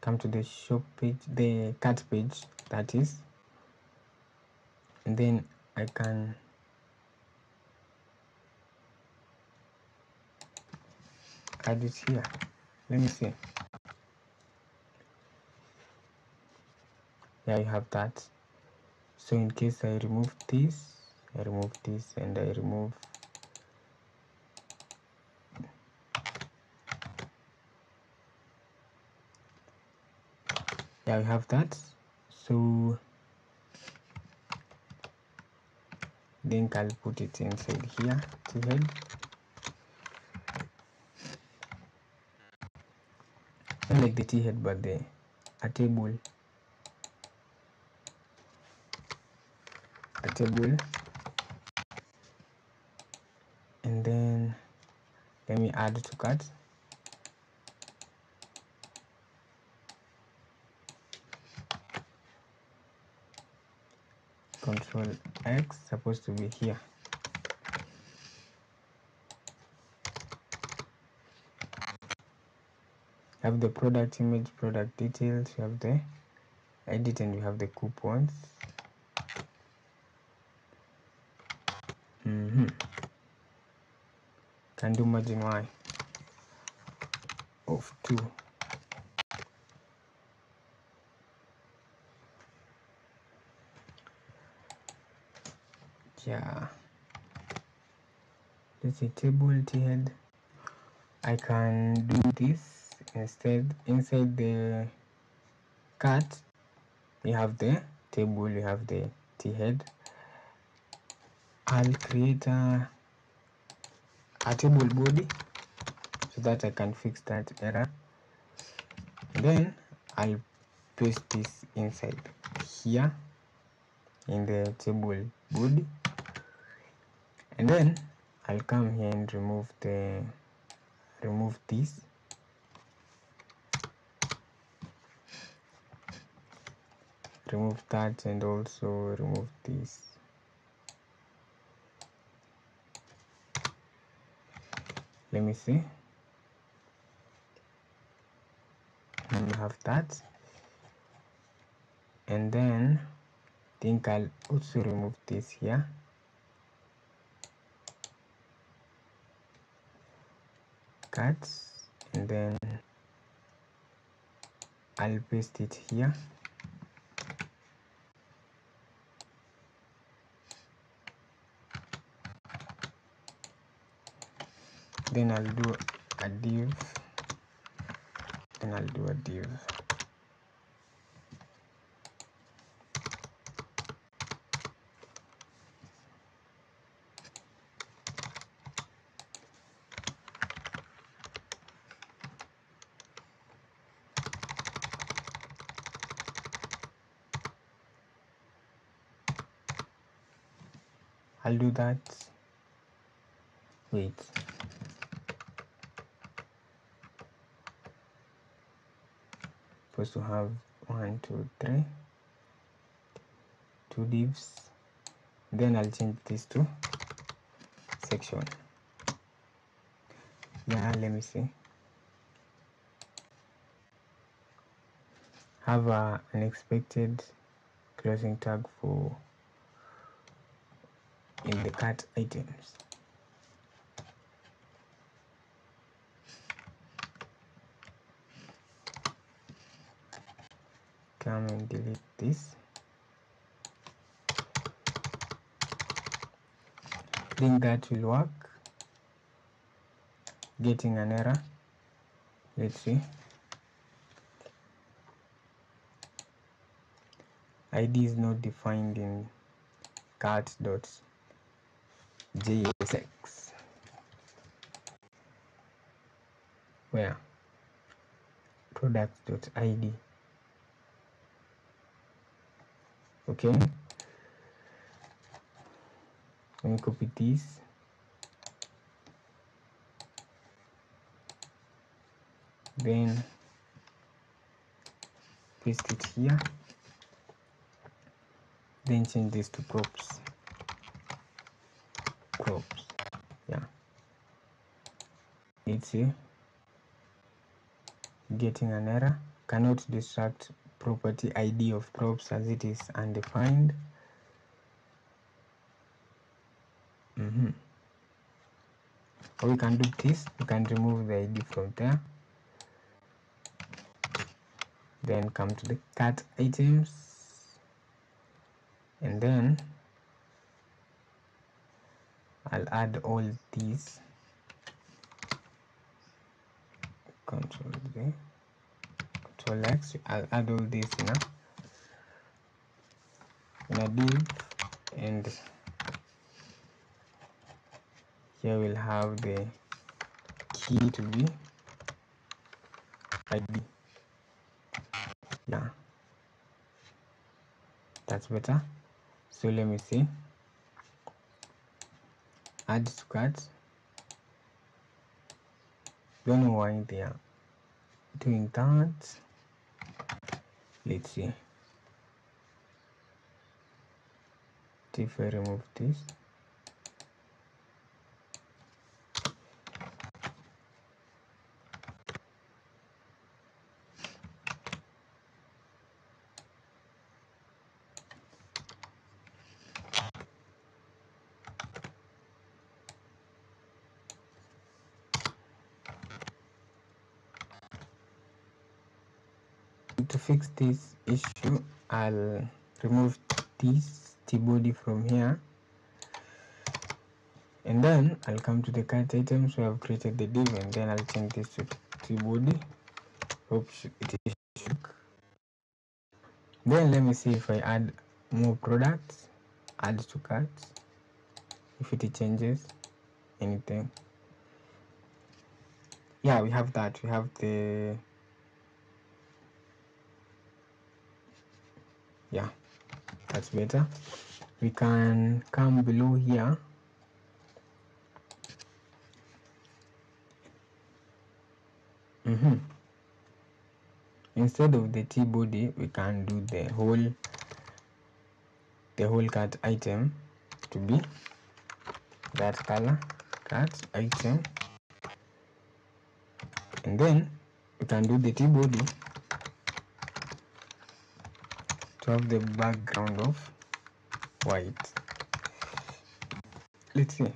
come to the shop page the cut page that is. And then I can add it here. Let me see you have that. So in case I remove this I remove this and I remove yeah we have that. So then I'll put it inside here to head not like the t head but the a table table and then let me add to cart control X supposed to be here. Have the product image product details you have the edit and you have the coupons mm -hmm. Can do margin y of 2 yeah. Let's say table t head I can do this instead inside the cut you have the table you have the t head I'll create a, a table body so that I can fix that error then I'll paste this inside here in the table body and then I'll come here and remove the remove this. Remove that and also remove this let me see. And have that. And then I think I'll also remove this here. Cuts and then I'll paste it here then I'll do a div. And I'll do a div. I'll do that. Wait supposed to have one two three two divs. Then I'll change this to section. Yeah let me see. Have a unexpected closing tag for in the cart items come and delete this? Think that will work. Getting an error. Let's see. Id is not defined in cart.jsx where? Products.id okay. Let me copy this. Then paste it here. Then change this to props props yeah. It's see. Getting an error. Cannot destruct property id of props as it is undefined. Mm -hmm. or we can do this. We can remove the id from there. Then come to the cart items. And then I'll add all these. Control Z X I'll add all this a in and here we'll have the key to be ID yeah. That's better. So let me see. Add to cart. Don't know why they are doing that let's see. If I remove this to fix this issue. I'll remove this T-body from here. And then I'll come to the cart items so I've created the div and then I'll change this to T-body. Hope it is then let me see if I add more products add to cart if it changes anything. Yeah we have that. We have the yeah that's better. We can come below here. Mm -hmm. instead of the t-body we can do the whole the whole cart item to be that color cart item. And then we can do the t-body to have the background of white. Let's see.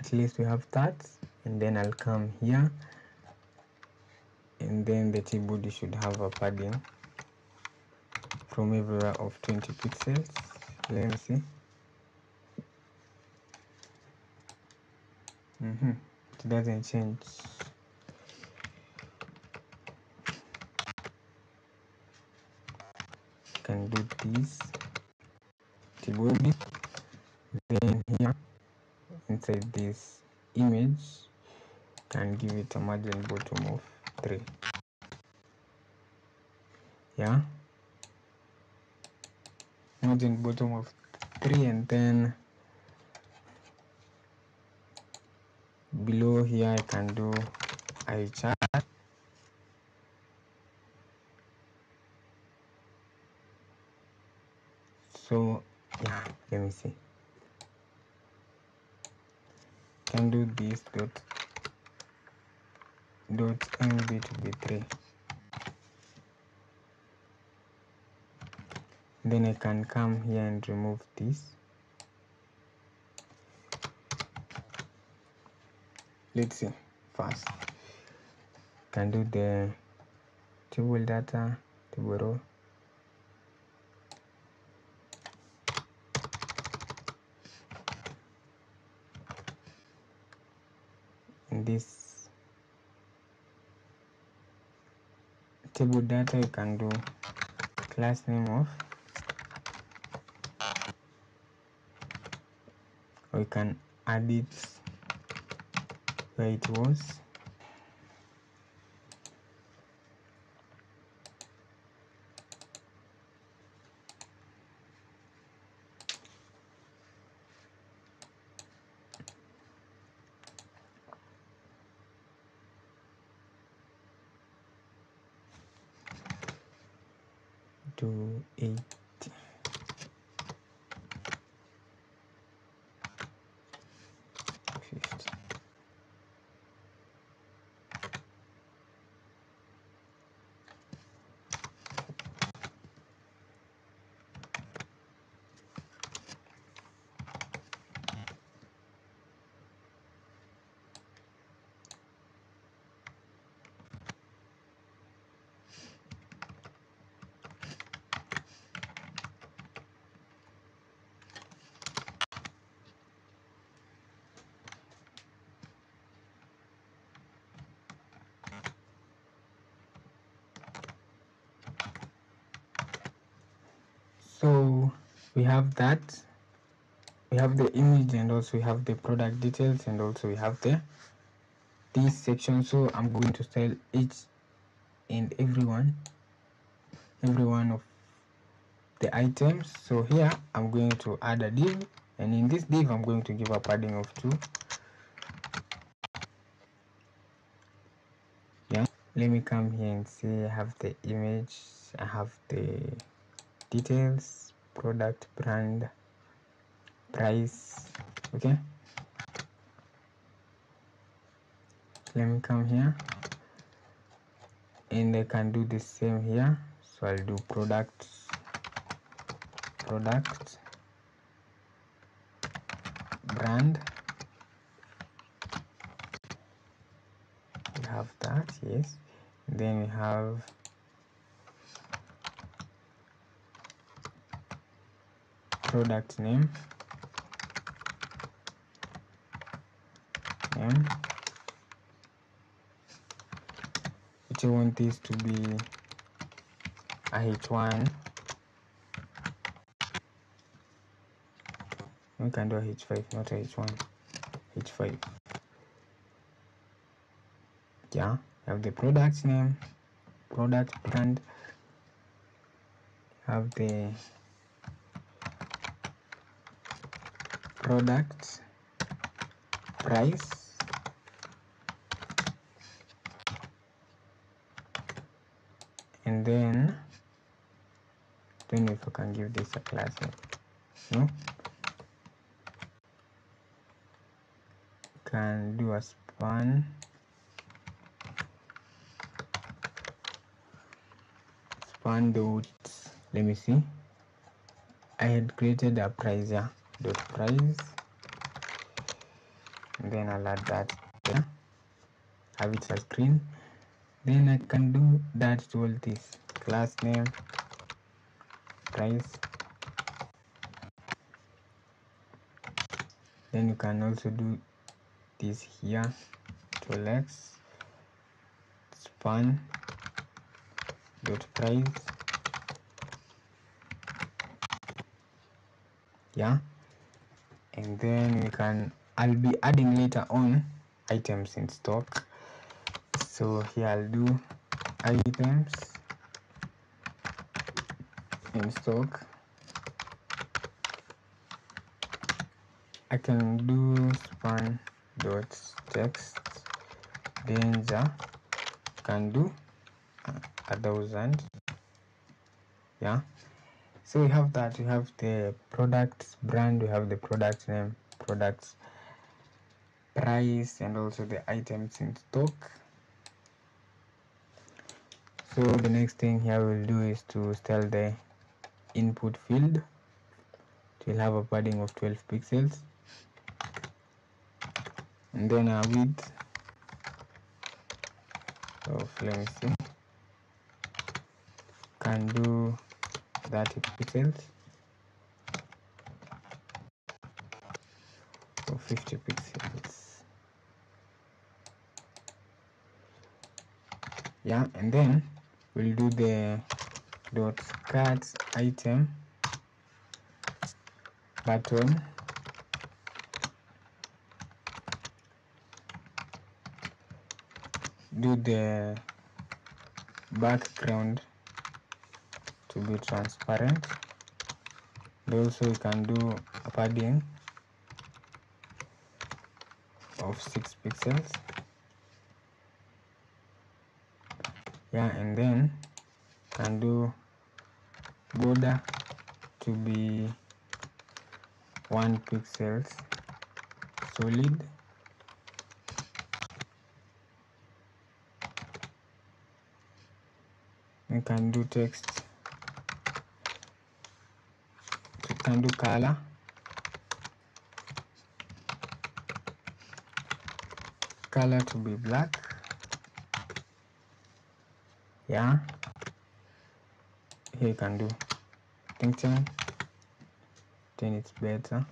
At least we have that and then I'll come here and then the t-body should have a padding from everywhere of 20 pixels. Let me see. Mm -hmm. it doesn't change t-body then here inside this image. Can give it a margin bottom of 3 yeah? Margin bottom of 3 and then below here I can do I chart so yeah let me see. Can do this dot dot mb to be three. then I can come here and remove this. Let's see first. Can do the table data table row in this. Table data you can do. Class name of. We can add it where it was that we have the image and also we have the product details and also we have the this section. So i'm going to style each and every one every one of the items. So here i'm going to add a div and in this div i'm going to give a padding of 2 yeah. Let me come here and see i have the image i have the details product brand price. Okay. Let me come here. And I can do the same here. So I'll do product product brand. We have that yes. Then we have product name. Name which I want this to be a h1 we can do a h5 not a h1 h5 yeah have the product name product brand have the product price. And then don't know if I can give this a class no? Can do a span. Span the dot let me see. I had created a price dot price. Then I'll add that there. Have it as screen then I can do that to all this class name price. Then you can also do this here to x span dot price. Yeah and then we can I'll be adding later on items in stock. So here I'll do items in stock. I can do span dot text danger can do a thousand. Yeah so we have that we have the product brand we have the product name products price and also the items in stock. So the next thing here we'll do is to style the input field. It will have a padding of 12 pixels. And then a width of let me see can do 30 pixels or 50 pixels. Yeah and then we'll do the dot cut item button. Do the background to be transparent. Also you can do a padding of 6 pixels. Yeah and then can do border to be 1 pixels solid. You can do text you can do color color to be black. Yeah here you can do think 10 then it's better.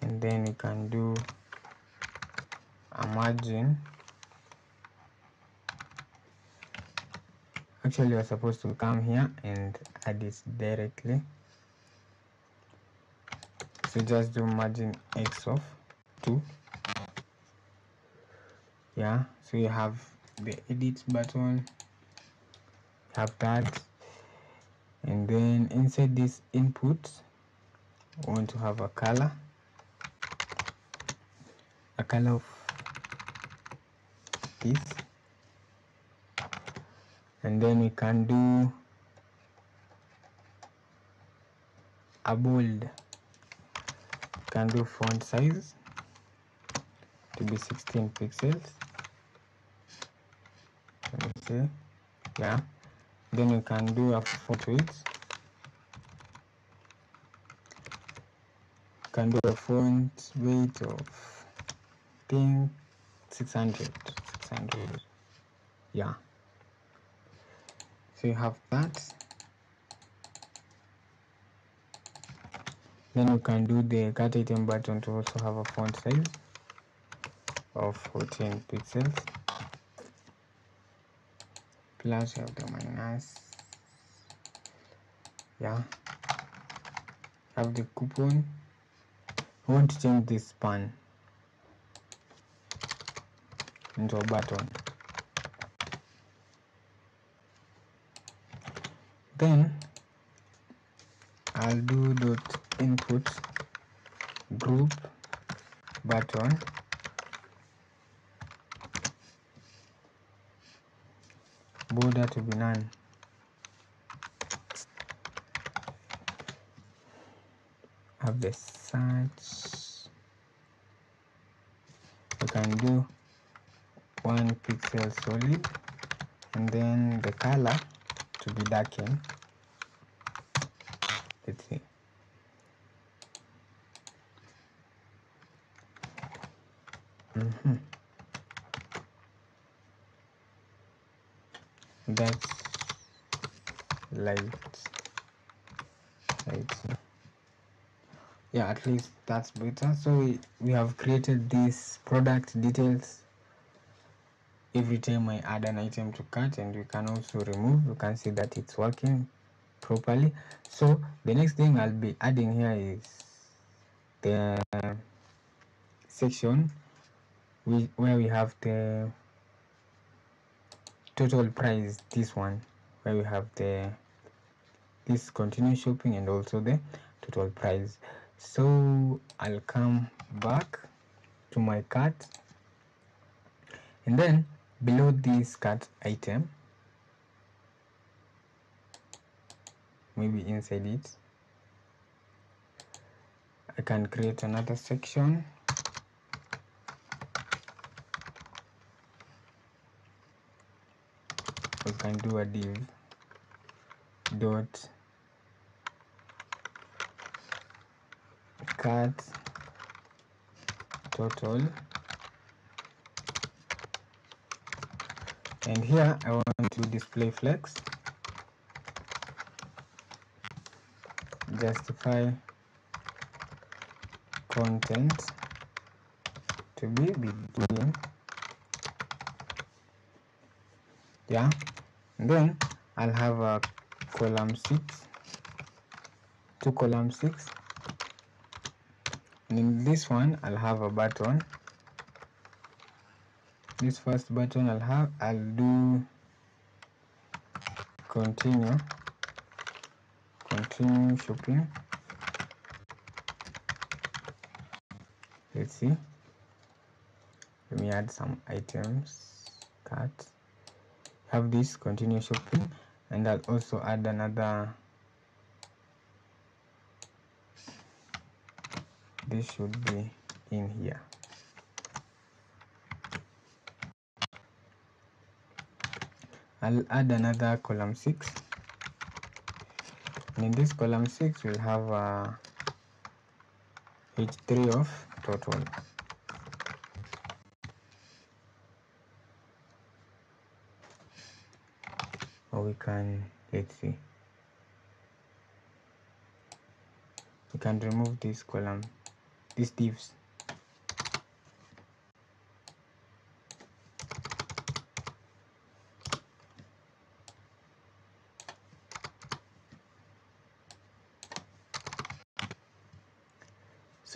And then you can do a margin actually you're supposed to come here and add this directly. So just do margin x of 2 yeah so you have the edit button have that. And then inside this input. We want to have a color. A color of this and then we can do a bold. Can do font size to be 16 pixels. Let me see? Yeah. Then you can do a font width can do a font weight of I think 600 600 yeah so you have that. Then you can do the cut item button to also have a font size of 14 pixels. Plus you have the minus. Yeah. Have the coupon. I want to change this span into a button then I'll do dot input group button. Border to be none. Have the search. You can do one pixel solid and then the color to be darkened let's see. Mm -hmm. that's light. Light. Yeah at least that's better. So we, we have created these product details every time I add an item to cart and we can also remove you can see that it's working properly. So the next thing I'll be adding here is the section we, where we have the total price this one where we have the this continue shopping and also the total price. So I'll come back to my cart. And then below this cart item maybe inside it I can create another section. We can do a div dot cart total and here I want to display flex. Justify content to be between. Yeah. And then I'll have a column 6 two column 6 and in this one I'll have a button this first button I'll have I'll do continue continue shopping. Let's see. Let me add some items cart have this continue shopping. And I'll also add another this should be in here I'll add another column 6 and in this column 6 we'll have uh, h3 of total or we can let's see. We can remove this column these divs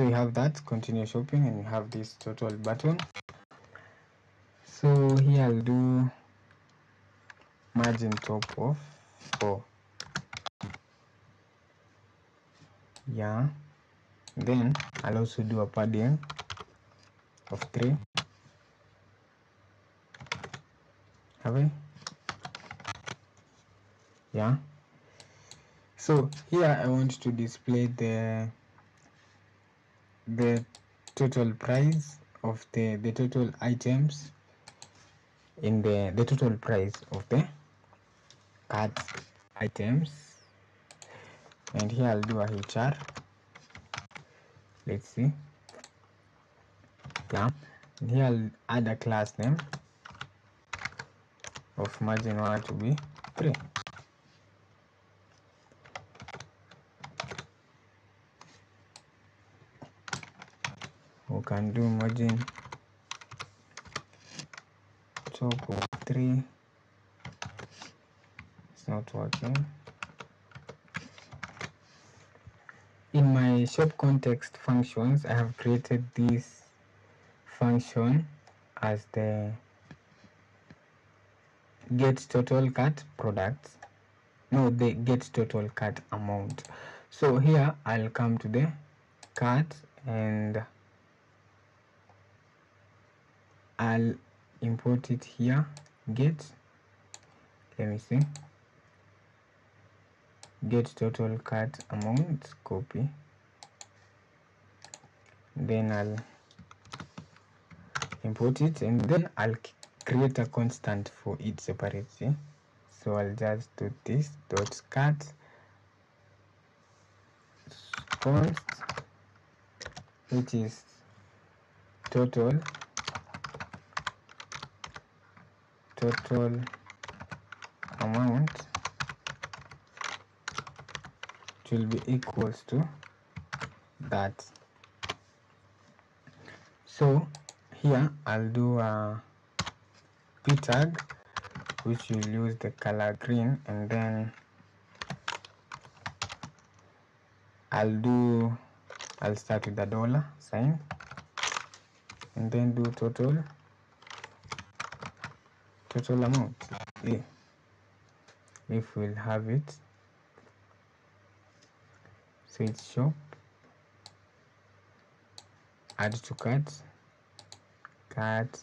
so you have that continue shopping and you have this total button. So here I'll do margin top of 4 yeah. Then I'll also do a padding of 3 have I? Yeah. So here I want to display the the total price of the the total items in the the total price of the cart items. And here I'll do a HR let's see. Yeah. And here I'll add a class name of margin 1 to be 3 can do margin top of 3 it's not working. In my shop context functions I have created this function as the get total cart products no the get total cart amount. So here I'll come to the cart and I'll import it here. Get. Let me see. Get total cut amount. Copy. Then I'll import it and then I'll create a constant for each separately so I'll just do this dot cut const which is total total amount will be equals to that. So here I'll do a p tag which will use the color green and then I'll do I'll start with the dollar sign and then do total total amount if we'll have it. It's shop add to cart cart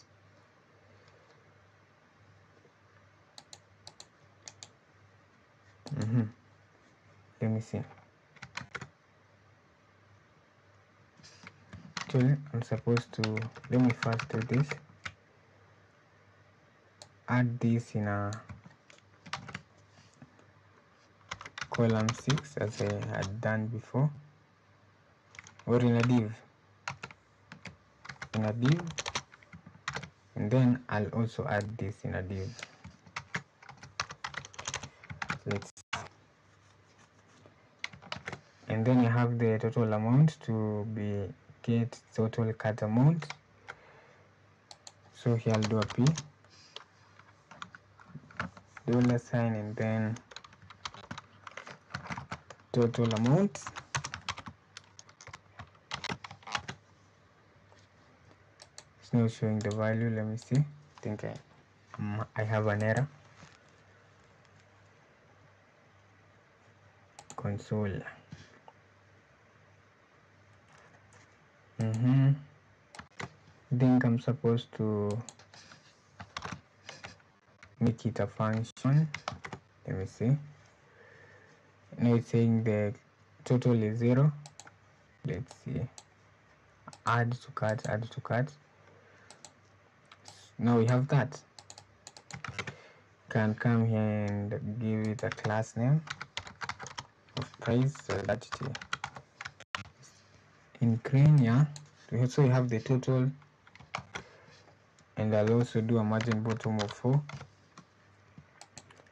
mm -hmm. let me see. Actually I'm supposed to let me first do this add this in a column 6 as I had done before. Or in a div. In a div. And then I'll also add this in a div. Let's and then you have the total amount to be get total cut amount. So here I'll do a p dollar sign and then total amount. It's not showing the value let me see. I think I, um, I have an error. Console. Mm-hmm. think I'm supposed to make it a function let me see. Now it's saying the total is zero. Let's see. Add to cart add to cart. Now we have that. Can come here and give it a class name of price latitude in green yeah so you have the total and I'll also do a margin bottom of 4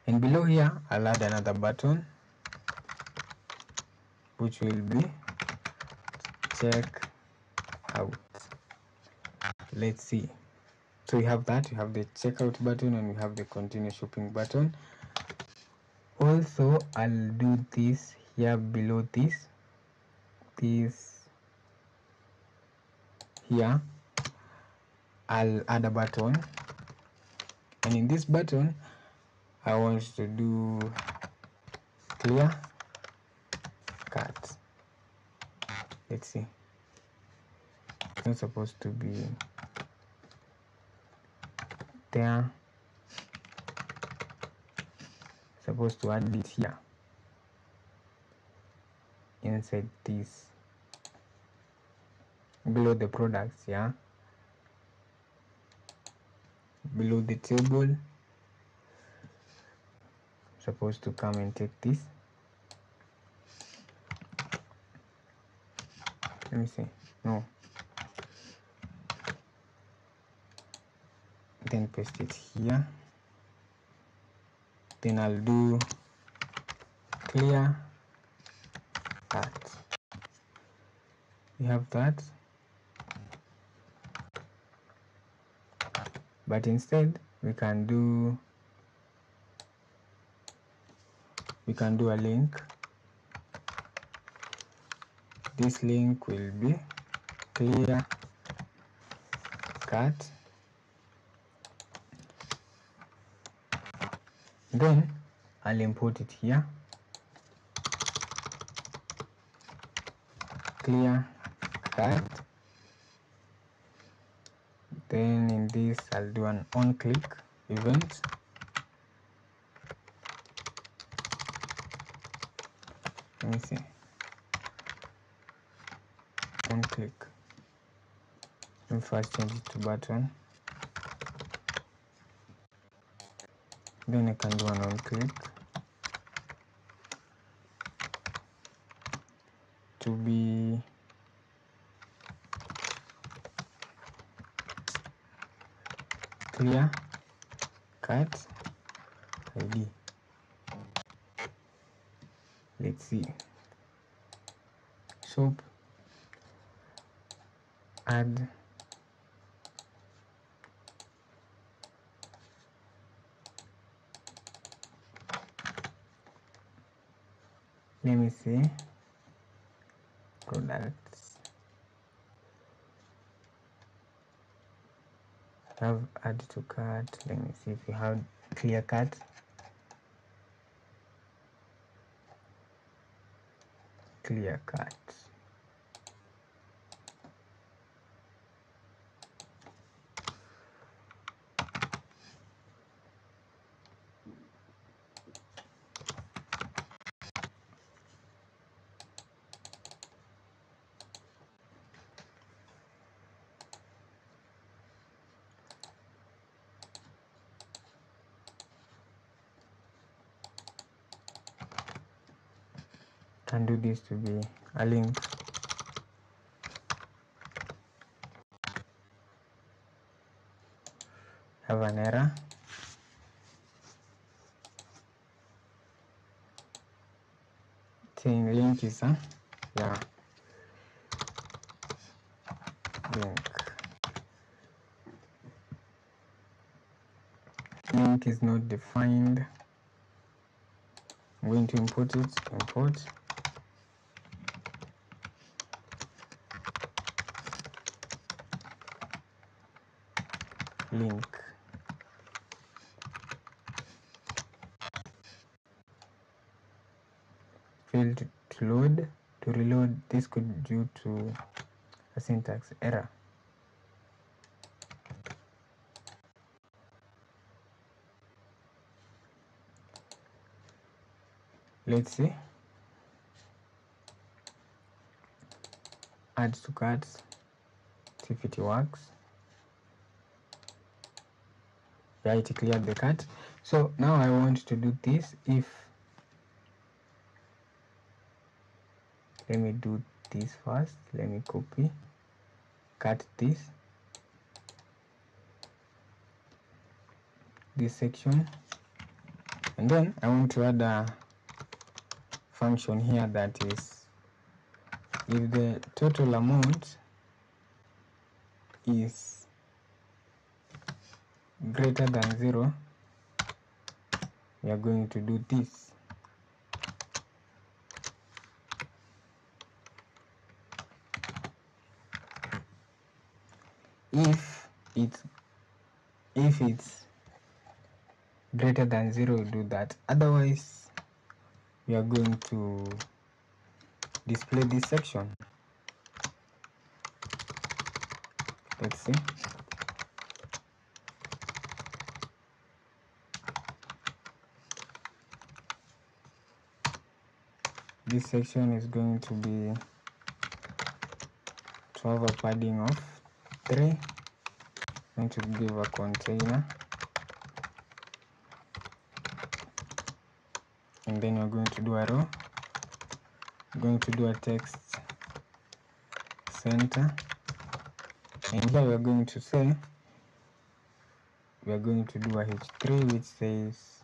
and below here I'll add another button which will be check out. Let's see. So we have that we have the checkout button and we have the continue shopping button. Also I'll do this here below this this here. I'll add a button. And in this button I want to do clear cut. Let's see. It's not supposed to be there supposed to add it here. Inside this. Below the products yeah? Below the table supposed to come and take this. Let me see. No. Then paste it here. Then I'll do clear that. You have that? But instead we can do we can do a link. This link will be clear cut. Then I'll import it here. Clear cut. Then in this I'll do an on click event let me see. On click. Let me first change it to button. Then I can do an on click. To be clear cut id let's see. Shop add. Let me see. Products. Have add to cart. Let me see if you have clear cut clear cut can do this to be a link have an error saying link is a yeah link link is not defined I'm going to import it import link failed to load to reload this could due to a syntax error let's see. Add to cards. See if it works. Right clear the cart so now i want to do this if let me do this first. Let me copy cut this. This section. And then I want to add a function here that is if the total amount is greater than zero we are going to do this. If it's if it's greater than zero do that. Otherwise we are going to display this section. Let's see. This section is going to be to have a padding of 3 going to give a container and then we're going to do a row. Going to do a text center. And here we're going to say we're going to do a h3 which says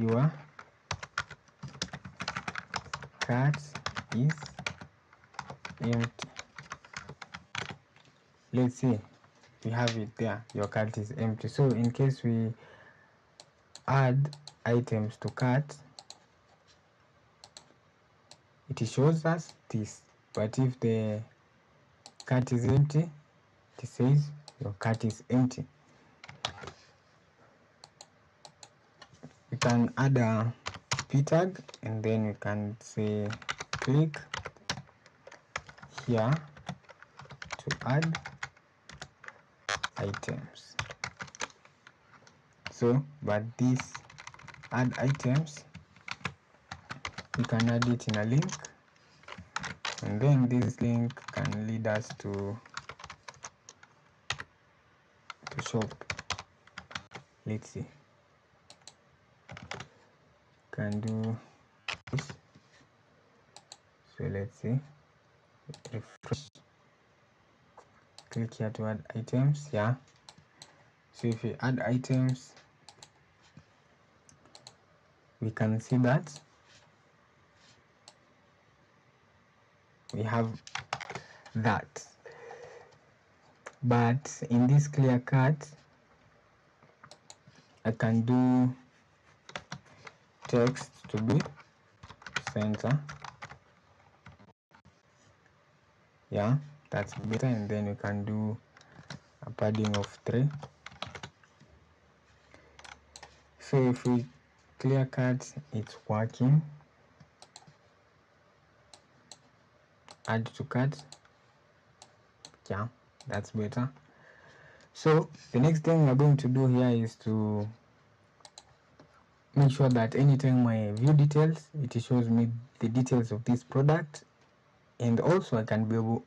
your cart is empty. Let's see we have it there. Your cart is empty. So in case we add items to cart it shows us this but if the cart is empty it says your cart is empty. We can add a p tag and then we can say click here to add items. So but this add items. We can add it in a link. And then this link can lead us to to shop. Let's see. Can do this. So let's see. Refresh. Click here to add items yeah. So if you add items we can see that. We have that. But in this clear cut I can do text to be center. Yeah that's better. And then we can do a padding of 3 so if we clear cut it's working. Add to cart yeah that's better. So the next thing we're going to do here is to make sure that anytime I view details it shows me the details of this product. And also I can be able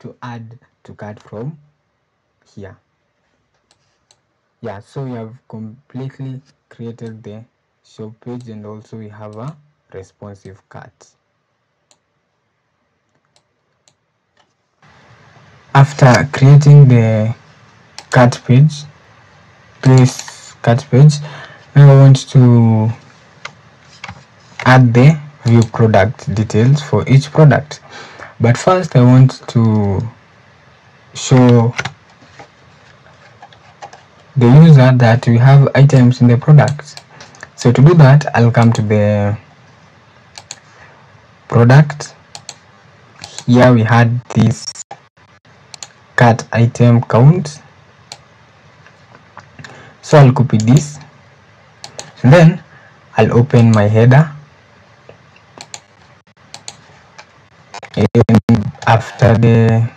to add to cart from here. Yeah so we have completely created the shop page and also we have a responsive cart. After creating the cart page this cart page now I want to add the view product details for each product. But first I want to show the user that we have items in the product so to do that I'll come to the product. Here we had this cart item count. So I'll copy this. And then I'll open my header. And after the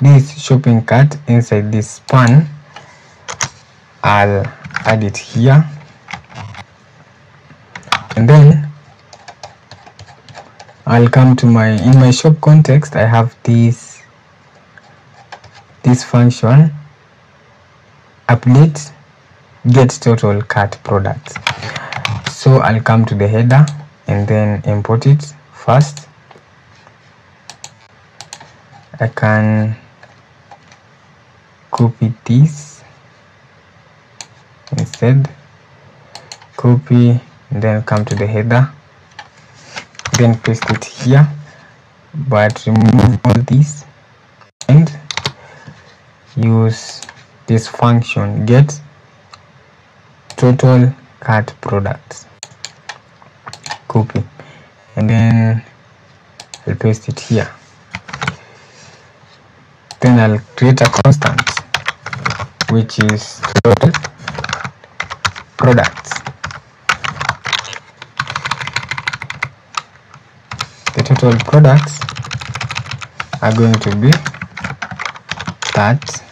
this shopping cart inside this span I'll add it here and then I'll come to my in my shop context I have this this function update get total cart products so I'll come to the header and then import it first. I can copy this instead. Copy then come to the header. Then paste it here but remove all this and use this function get total cart products. Copy. And then I'll paste it here. Then I'll create a constant which is total products the total products are going to be that.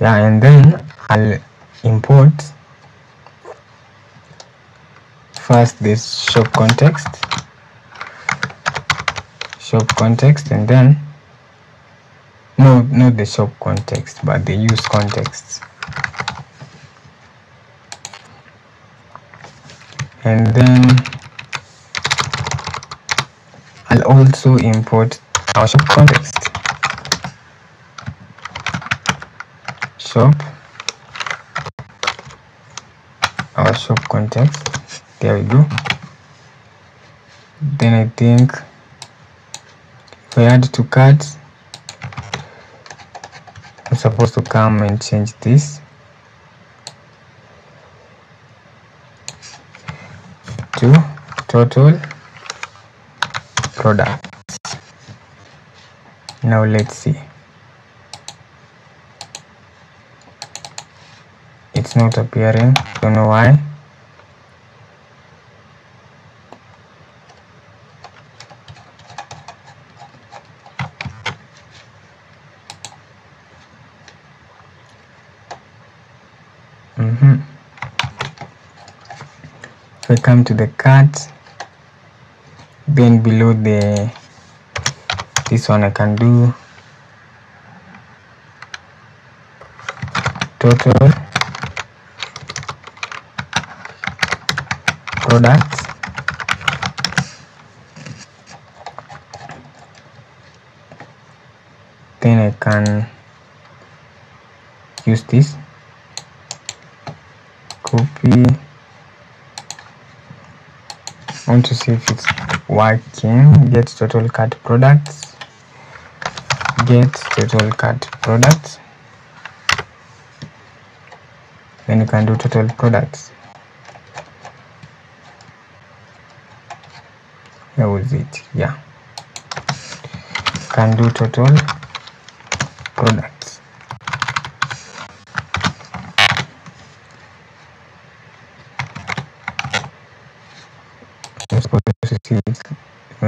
Yeah and then I'll import first this shop context shop context and then no not the shop context but the use context and then also import our shop context. Shop. Our shop context. There we go. Then I think if I add to cart I'm supposed to come and change this. To total products. Now let's see. It's not appearing. Don't know why. Mm -hmm. I come to the cart then below the this one I can do. Total products then I can use this. Copy. I want to see if it's working get total cut products get total cut products. Then you can do total products. That was it yeah. Can do total products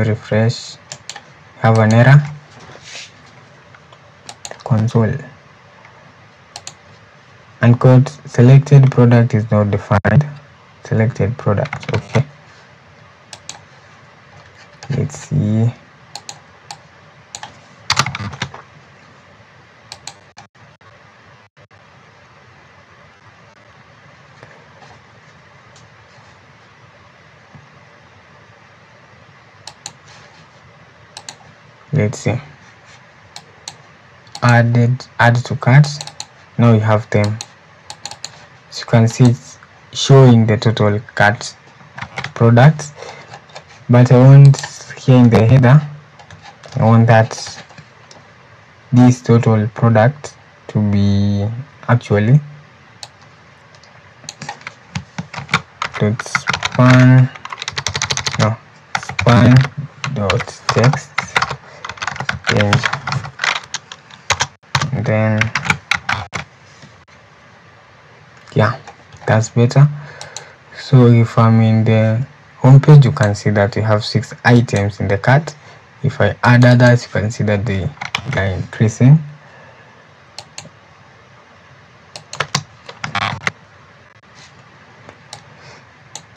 refresh. Have an error. Console. And code selected product is not defined. Selected product. Okay let's see added add to cart now you have them. So you can see it's showing the total cart products. But I want here in the header I want that this total product to be actually dot span then yeah that's better. So if i'm in the home page you can see that we have six items in the cart. If i add others you can see that they are increasing.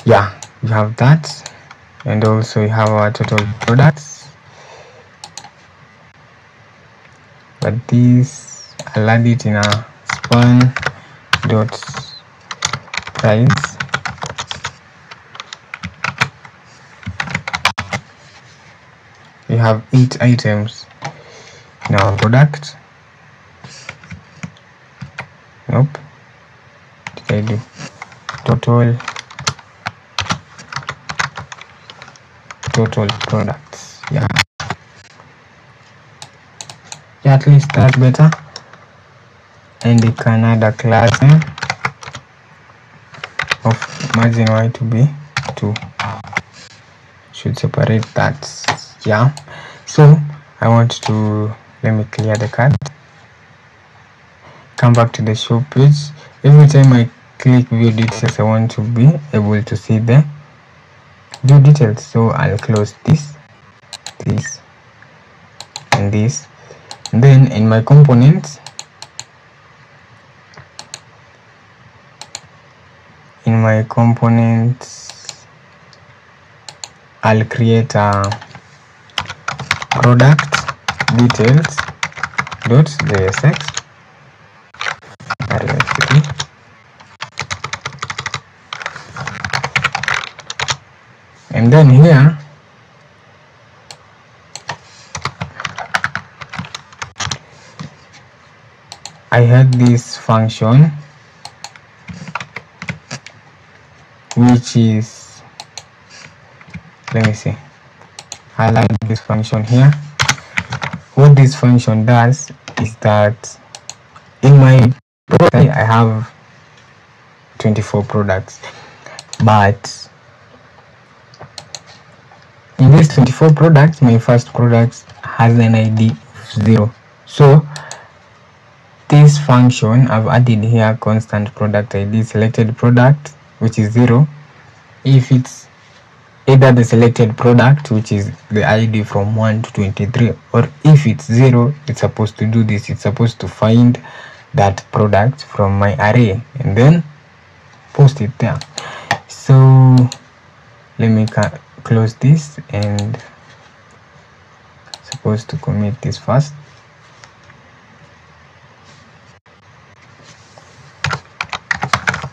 Yeah you have that. And also you have our total products. But this I'll add it in a span dot price we have eight items. In our product. Nope. Did I do? Total. Total products. Yeah. Yeah at least that's better and you can add a class name of margin y to be 2 should separate that yeah? So i want to let me clear the card. Come back to the show page every time i click view details i want to be able to see the view details. So i'll close this this and this. And then in my components in my components. I'll create a product details dot jsx. And then here I had this function which is let me see. I like this function here. What this function does is that in my product I have 24 products but in these 24 products my first product has an id of 0 so this function i've added here constant product id selected product which is 0 if it's either the selected product which is the id from 1 to 23 or if it's 0 it's supposed to do this. It's supposed to find that product from my array and then post it there. So let me close this and supposed to commit this first.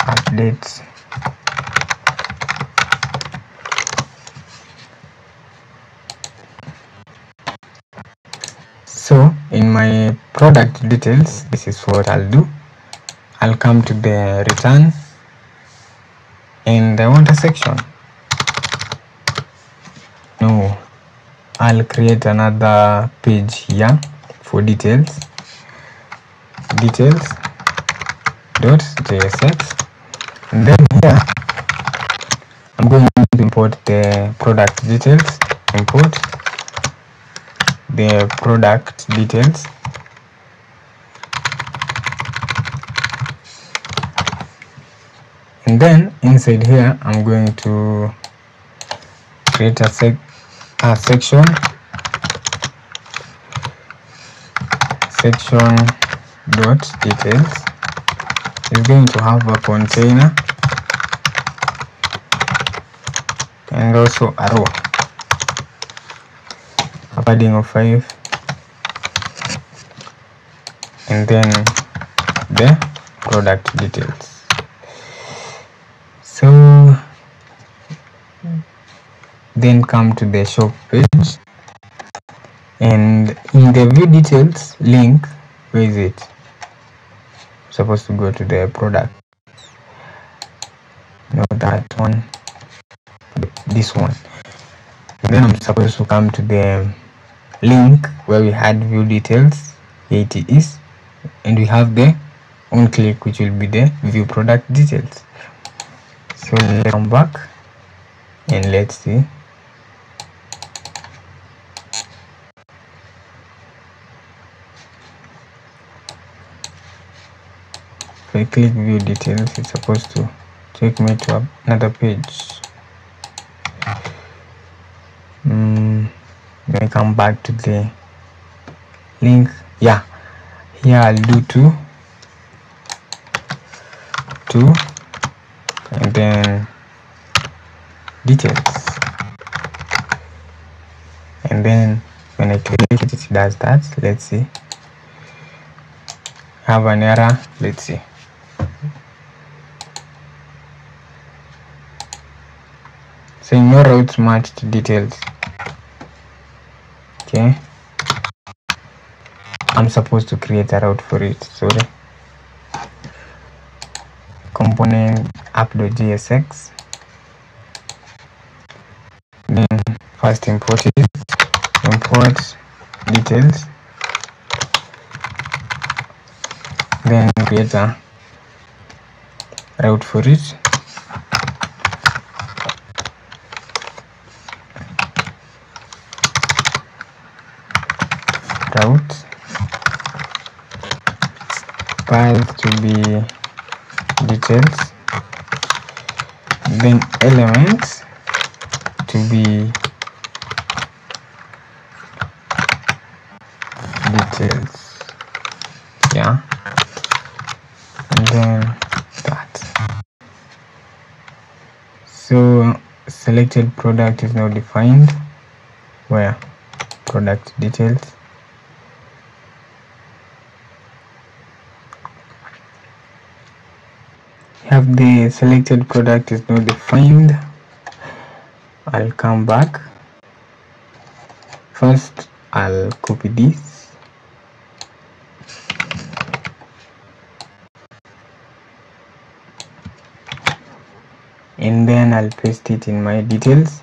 Updates so in my product details this is what I'll do. I'll come to the return and I want a section. No I'll create another page here for details. Details dot jsx and then here I'm going to import the product details import the product details. And then inside here I'm going to create a, sec a section. Section dot details. Is going to have a container and also a row a padding of 5 and then the product details. So then come to the shop page. And in the view details link where is it? Supposed to go to the product. Not that one. This one. Then I'm supposed to come to the link where we had view details here it is and we have the on click which will be the view product details. So let's come back and let's see. If I click view details it's supposed to take me to another page. Mm, me come back to the link. Yeah. Here I'll do two. Two. And then details. And then when I click it it does that. Let's see. Have an error. Let's see. Saying no routes matched details okay. I'm supposed to create a route for it sorry. Component app.jsx then first import it. Import details. Then create a route for it route files to be details. Then elements to be details. Yeah. And then that. So selected product is now defined. Where? Product details have the selected product is not defined. I'll come back. First I'll copy this. And then I'll paste it in my details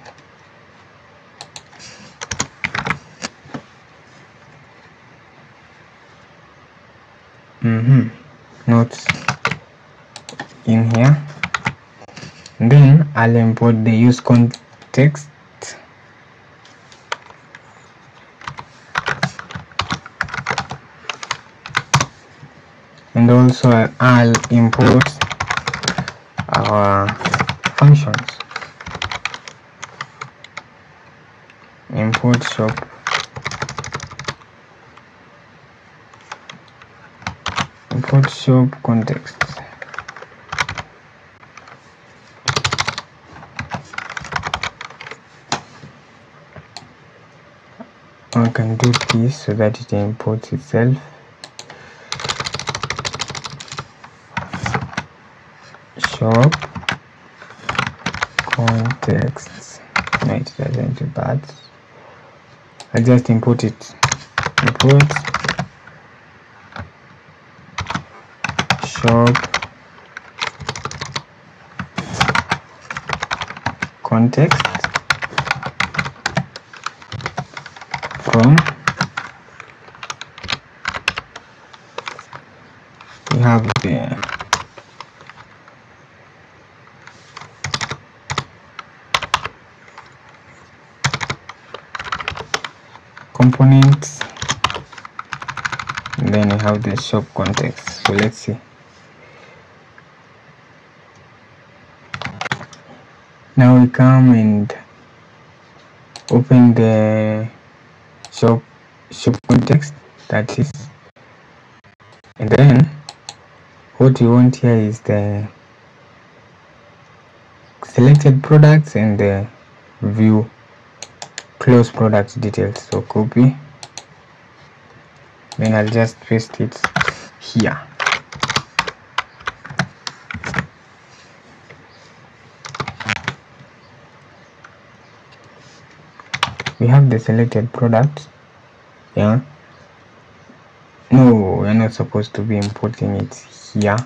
mm-hmm notes in here I'll import the use context. And also uh, I'll import our functions. Import shop. Import shop context can do this so that it imports itself. Shop context no it doesn't do that I just import it. Import. Shop. Context we have the components. And then we have the shop context. So let's see. Now we come and open the shop shop context that is and then what you want here is the selected products and the view close product details. So copy. Then I'll just paste it here. We have the selected product yeah? No we're not supposed to be importing it here.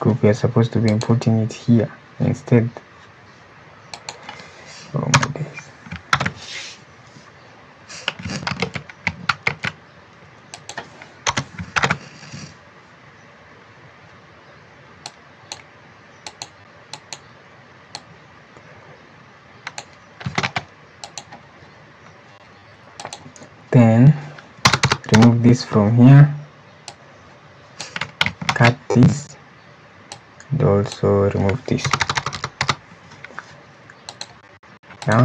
Group we are supposed to be importing it here instead oh my days then remove this from here. Cut this and also remove this. Yeah.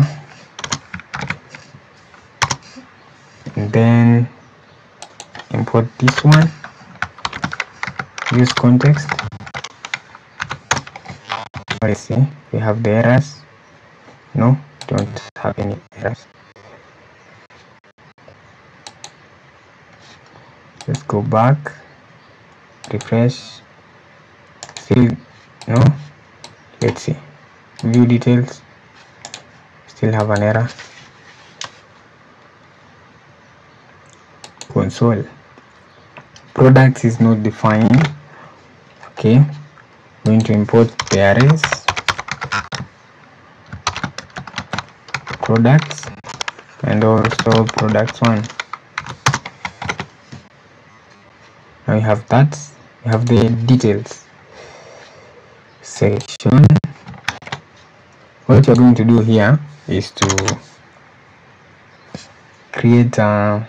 And then import this one. Use context. Let's see we have the errors. No don't have any errors let's go back refresh still no? Let's see. View details. Still have an error. Console. Products is not defined. Okay. Going to import the arrays products. And also products one now we have that we have the details. Section. What you're going to do here is to create uh,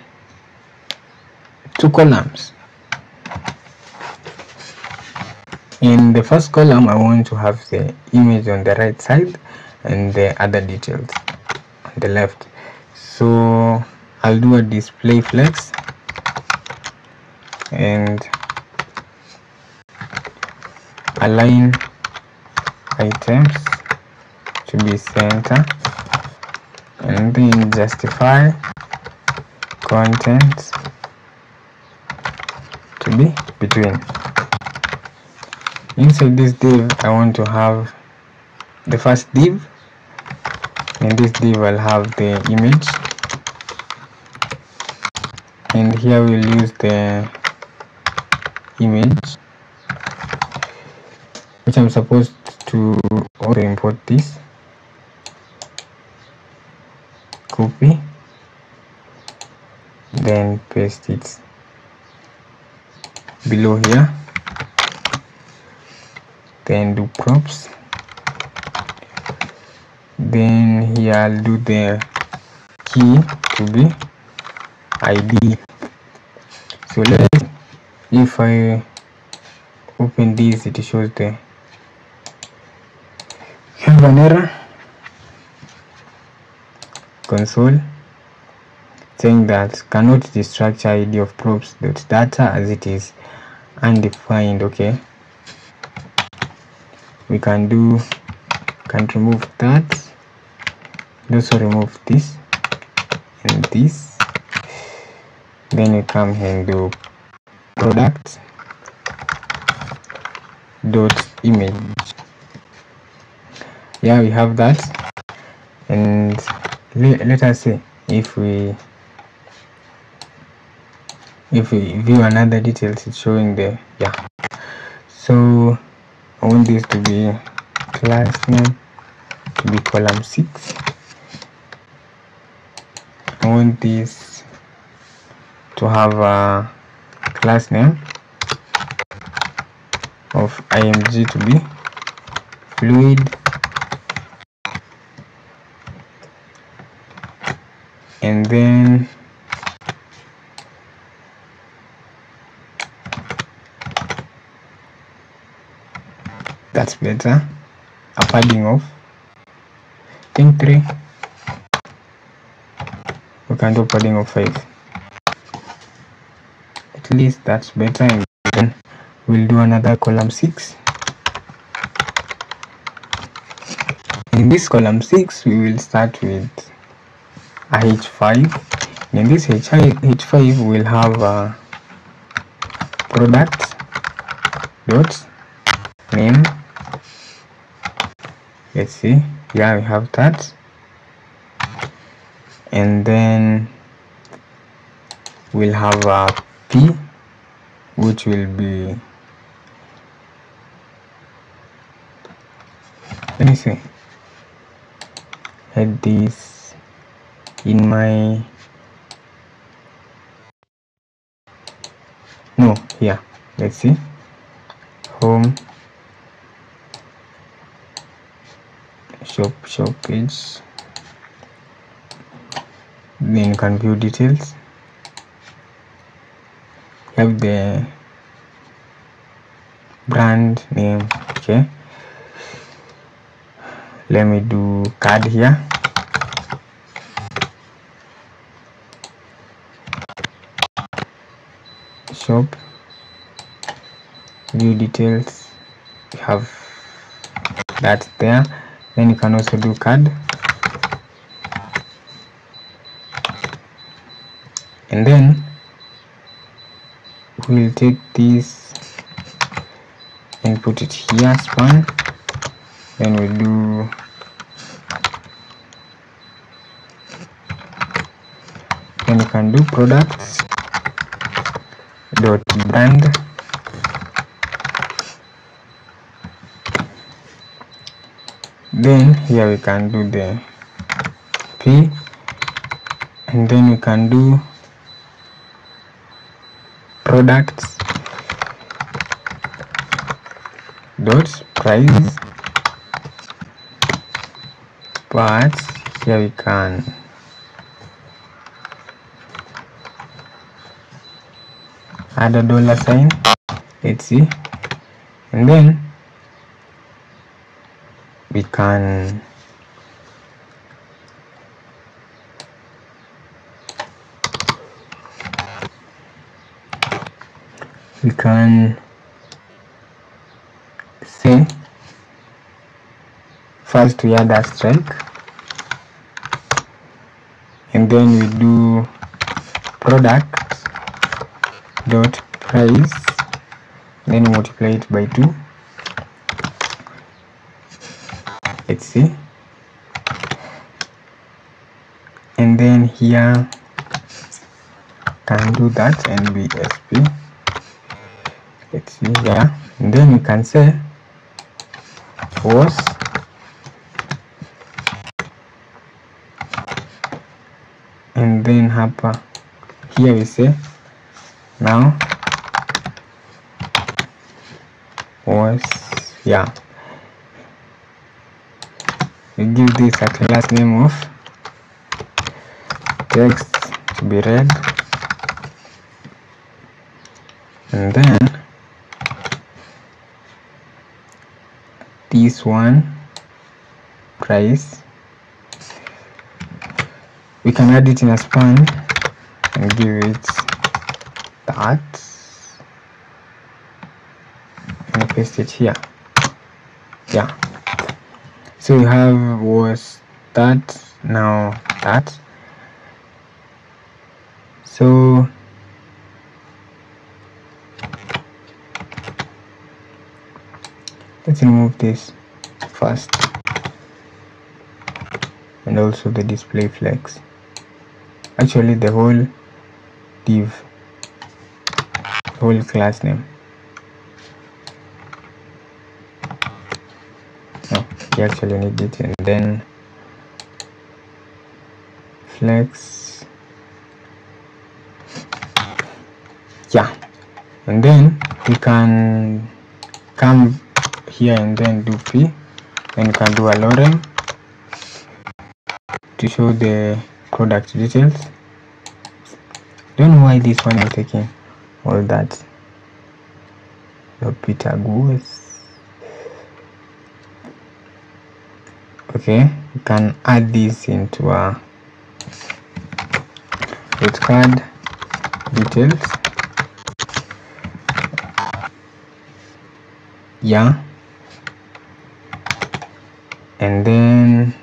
two columns. In the first column I want to have the image on the right side and the other details on the left. So I'll do a display flex and align items to be center and then justify content to be between. Inside this div I want to have the first div. In this div I'll have the image. And here we'll use the image which I'm supposed to also import this. Copy. Then paste it below here. Then do props then here I'll do the key to be ID so let's if I open this it shows the have an error console saying that cannot destructure id of props dot data as it is undefined okay? We can do can remove that. Also remove this and this. Then we come here and do product dot image. Yeah we have that. And let us say if we if we view another details it's showing there. Yeah. So I want this to be class name to be column 6 I want this to have a class name of img to be fluid and then that's better. A padding of think 3 we can do padding of 5 at least that's better. And then we'll do another column 6 in this column 6 we will start with a h5 in this h5 we'll have a product dot name. Let's see. Yeah we have that. And then we'll have a p which will be let me see. Had this in my no here let's see. Home shop shop page. Then you can view details have the brand name okay? Let me do card here. Shop. View details. You have that there. Then you can also do card. And then we'll take this and put it here span. Then we'll do then you can do products dot brand. Then here we can do the p. And then we can do products. Dot price but here we can. Add a dollar sign. Let's see. And then we can can say first we add a strike and then we do product dot price then multiply it by 2 let's see. And then here can do that nbsp see here and then you can say was and then hapa. Here we say now was yeah. We give this a class name of text to be red. And then this one price we can add it in a span and give it that. And paste it here. Yeah. So you have was that now that. So let's remove this first and also the display flex. Actually the whole div whole class name. No you actually need it. And then flex. Yeah. And then we can come here and then do p then you can do a lorem to show the product details. Don't know why this one is taking all that. Your Peter goes okay you can add this into a rate card details. Yeah and then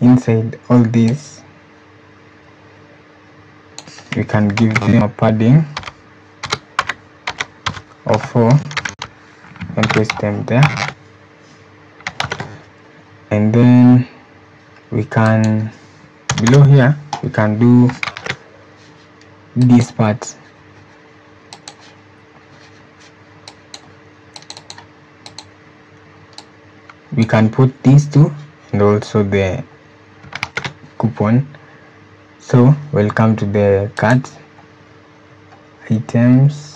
inside all this we can give them a padding of 4 and paste them there. And then we can below here we can do this part we can put these two and also the coupon. So welcome to the cart items.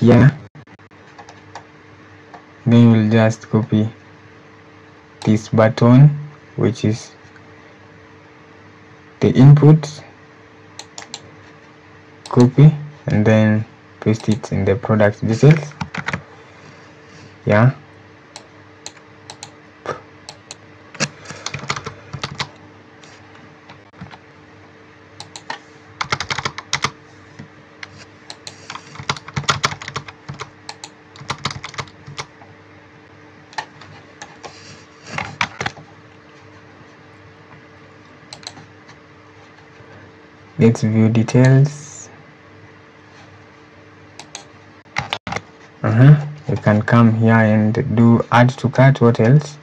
Here. Then we'll just copy this button which is the input copy and then paste it in the product details. Yeah let's view details. Uh-huh. You can come here and do add to cart what else?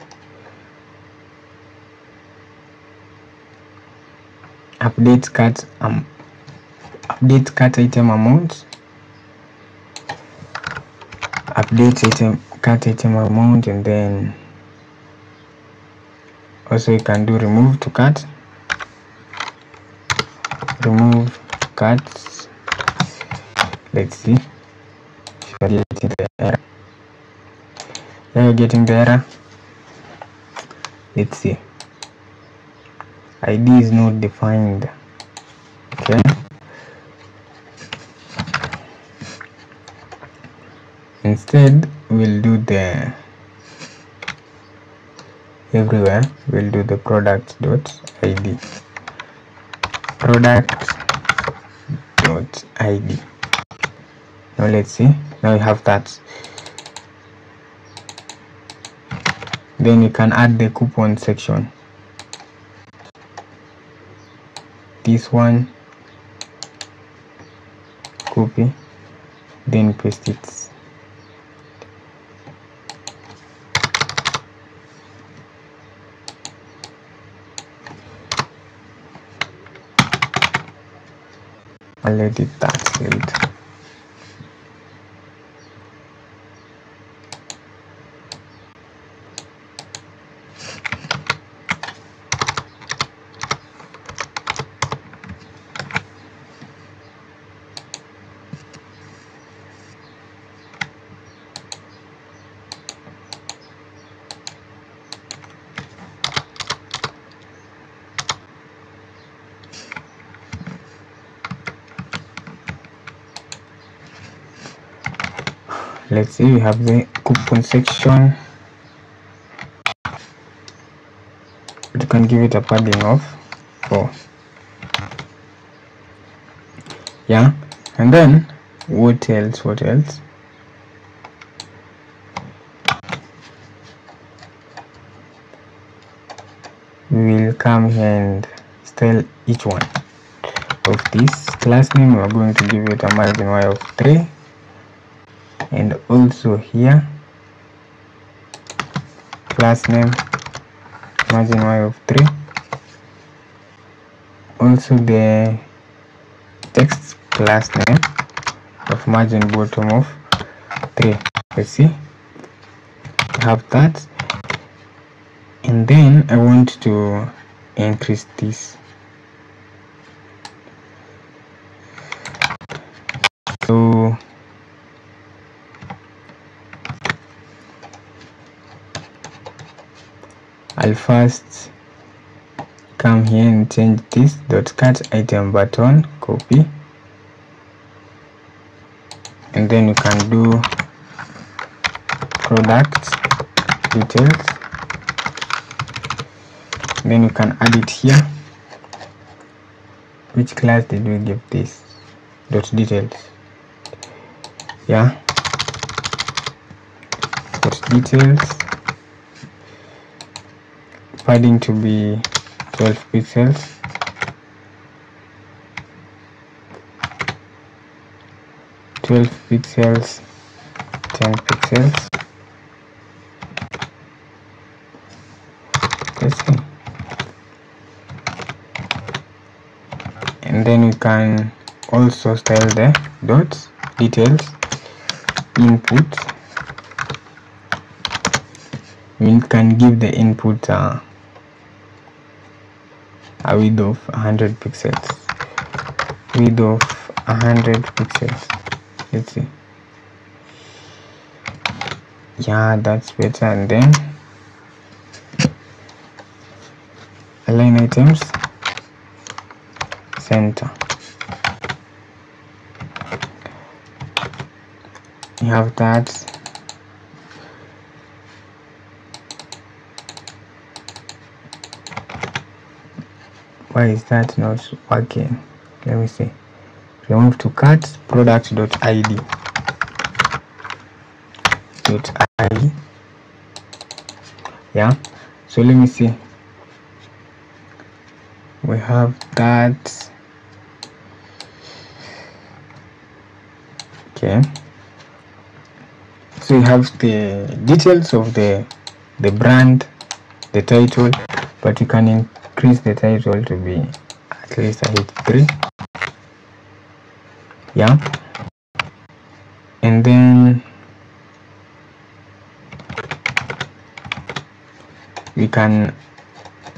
Update cart um update cart item amount. Update item cart item amount and then also you can do remove to cart remove cards let's see. Getting the error you're getting the error let's see. Id is not defined. Okay. Instead we'll do the everywhere. We'll do the product dot id product dot id now let's see. Now we have that. Then you can add the coupon section. This one copy then paste it I'll edit let's see we have the coupon section. It can give it a padding of 4 yeah and then what else what else? We will come here and style each one of this class name we are going to give it a margin y of 3 and also here class name margin y of 3 also the text class name of margin bottom of 3 let's see. Have that. And then I want to increase this so I'll first come here and change this dot cart item button copy. And then you can do product details. Then you can add it here. Which class did we give this dot details? Yeah. Dot details padding to be 12 pixels Twelve pixels, ten pixels. See. And then we can also style the dots details input we can give the input uh, a width of 100 pixels. Width of 100 pixels. Let's see. Yeah that's better. And then align items. Center. You have that why is that not working? Let me see. Remove to cart product.id dot id yeah? So let me see. We have that. Okay. So you have the details of the the brand the title but you can increase the title to be at least a h3 yeah. And then we can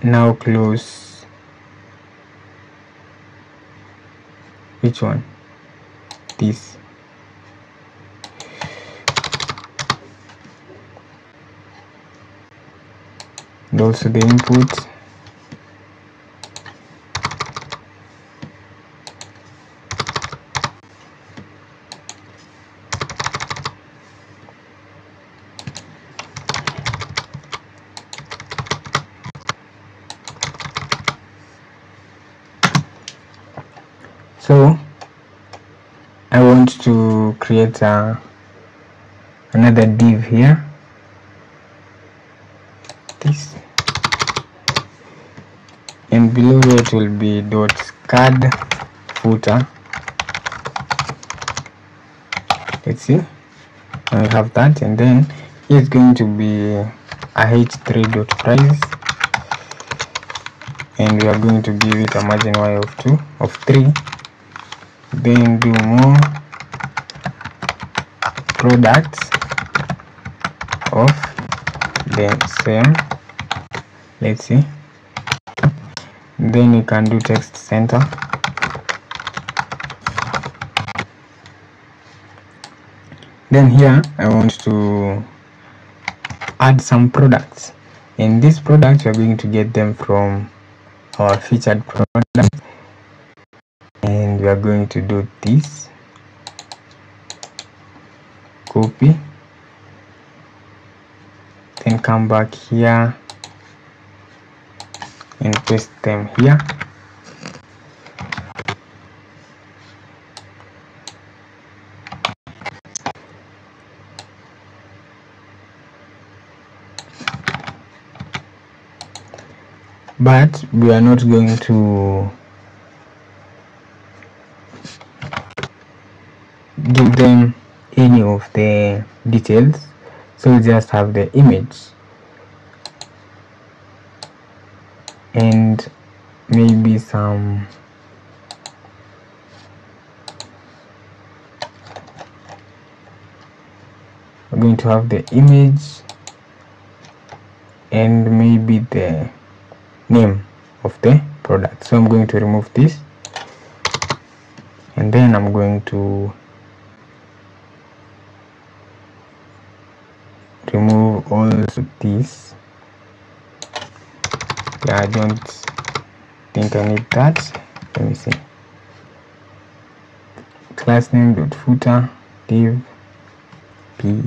now close which one? This. And also the input create a, another div here. This. And below it will be dot card footer. Let's see. I have that and then it's going to be a h3 dot price. And we are going to give it a margin y of two of three. Then do more products of the same. Let's see. Then you can do text center. Then here I want to add some products. And these products we are going to get them from our featured products and we are going to do this copy then come back here and paste them here. But we are not going to give them of the details. So we just have the image. And maybe some we're going to have the image and maybe the name of the product. So I'm going to remove this. And then I'm going to remove also this yeah I don't think I need that. Let me see. Class name dot footer div p.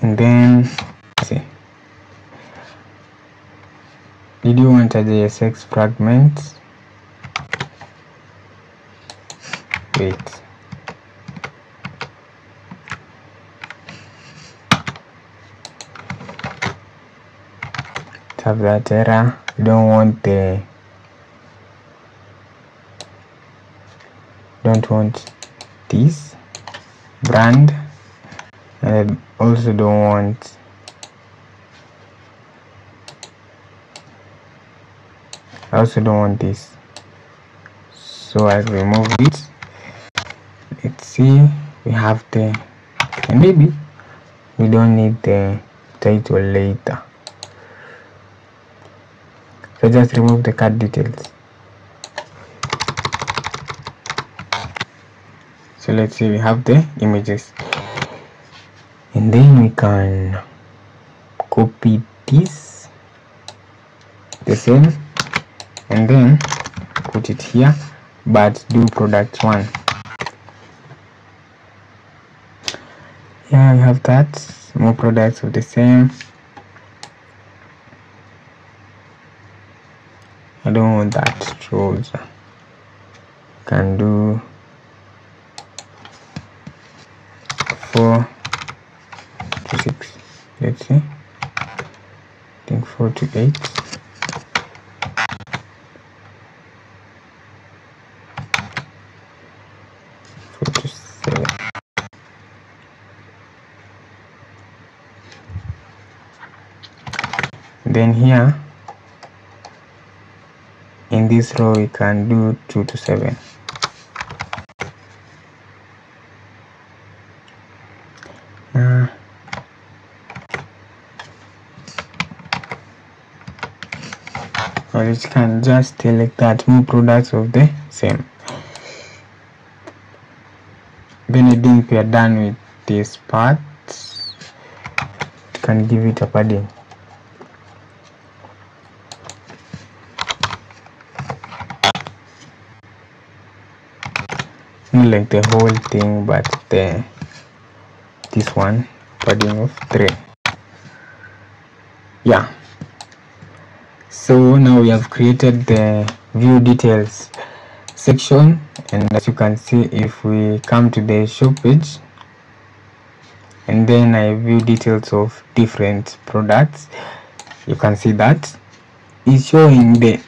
And then see. Did you want a JSX fragment? Wait have that error you don't want the don't want this brand. And also don't want I also don't want this. So I remove it. Let's see. We have the and maybe we don't need the title later so just remove the card details. So let's see we have the images. And then we can copy this the same and then put it here but do product one. Yeah we have that. More products of the same I don't want that trouser can do four to six. Let's see. I think four to eight. Four to then here this row we can do 2 to 7 uh, or you can just select that more products of the same. Then I think we are done with this part you can give it a padding like the whole thing but the this one padding of 3 yeah. So now we have created the view details section and as you can see if we come to the shop page and then I view details of different products you can see that. It's showing the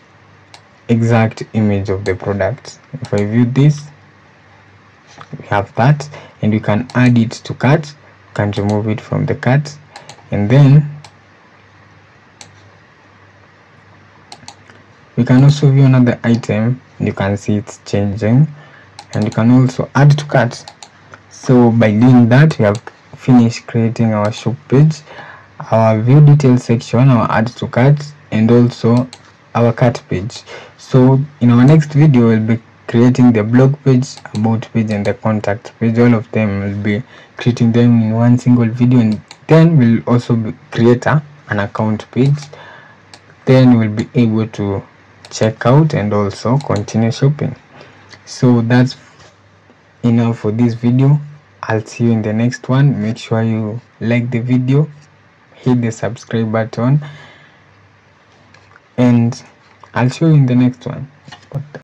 exact image of the product. If I view this we have that and we can add it to cart can remove it from the cart and then we can also view another item you can see it's changing and you can also add to cart so by doing that we have finished creating our shop page our view details section our add to cart and also our cart page. So in our next video we'll be creating the blog page about page and the contact page all of them will be creating them in one single video. And then we'll also create a, an account page. Then we'll be able to check out and also continue shopping. So that's enough for this video. I'll see you in the next one. Make sure you like the video. Hit the subscribe button. And i'll show you in the next one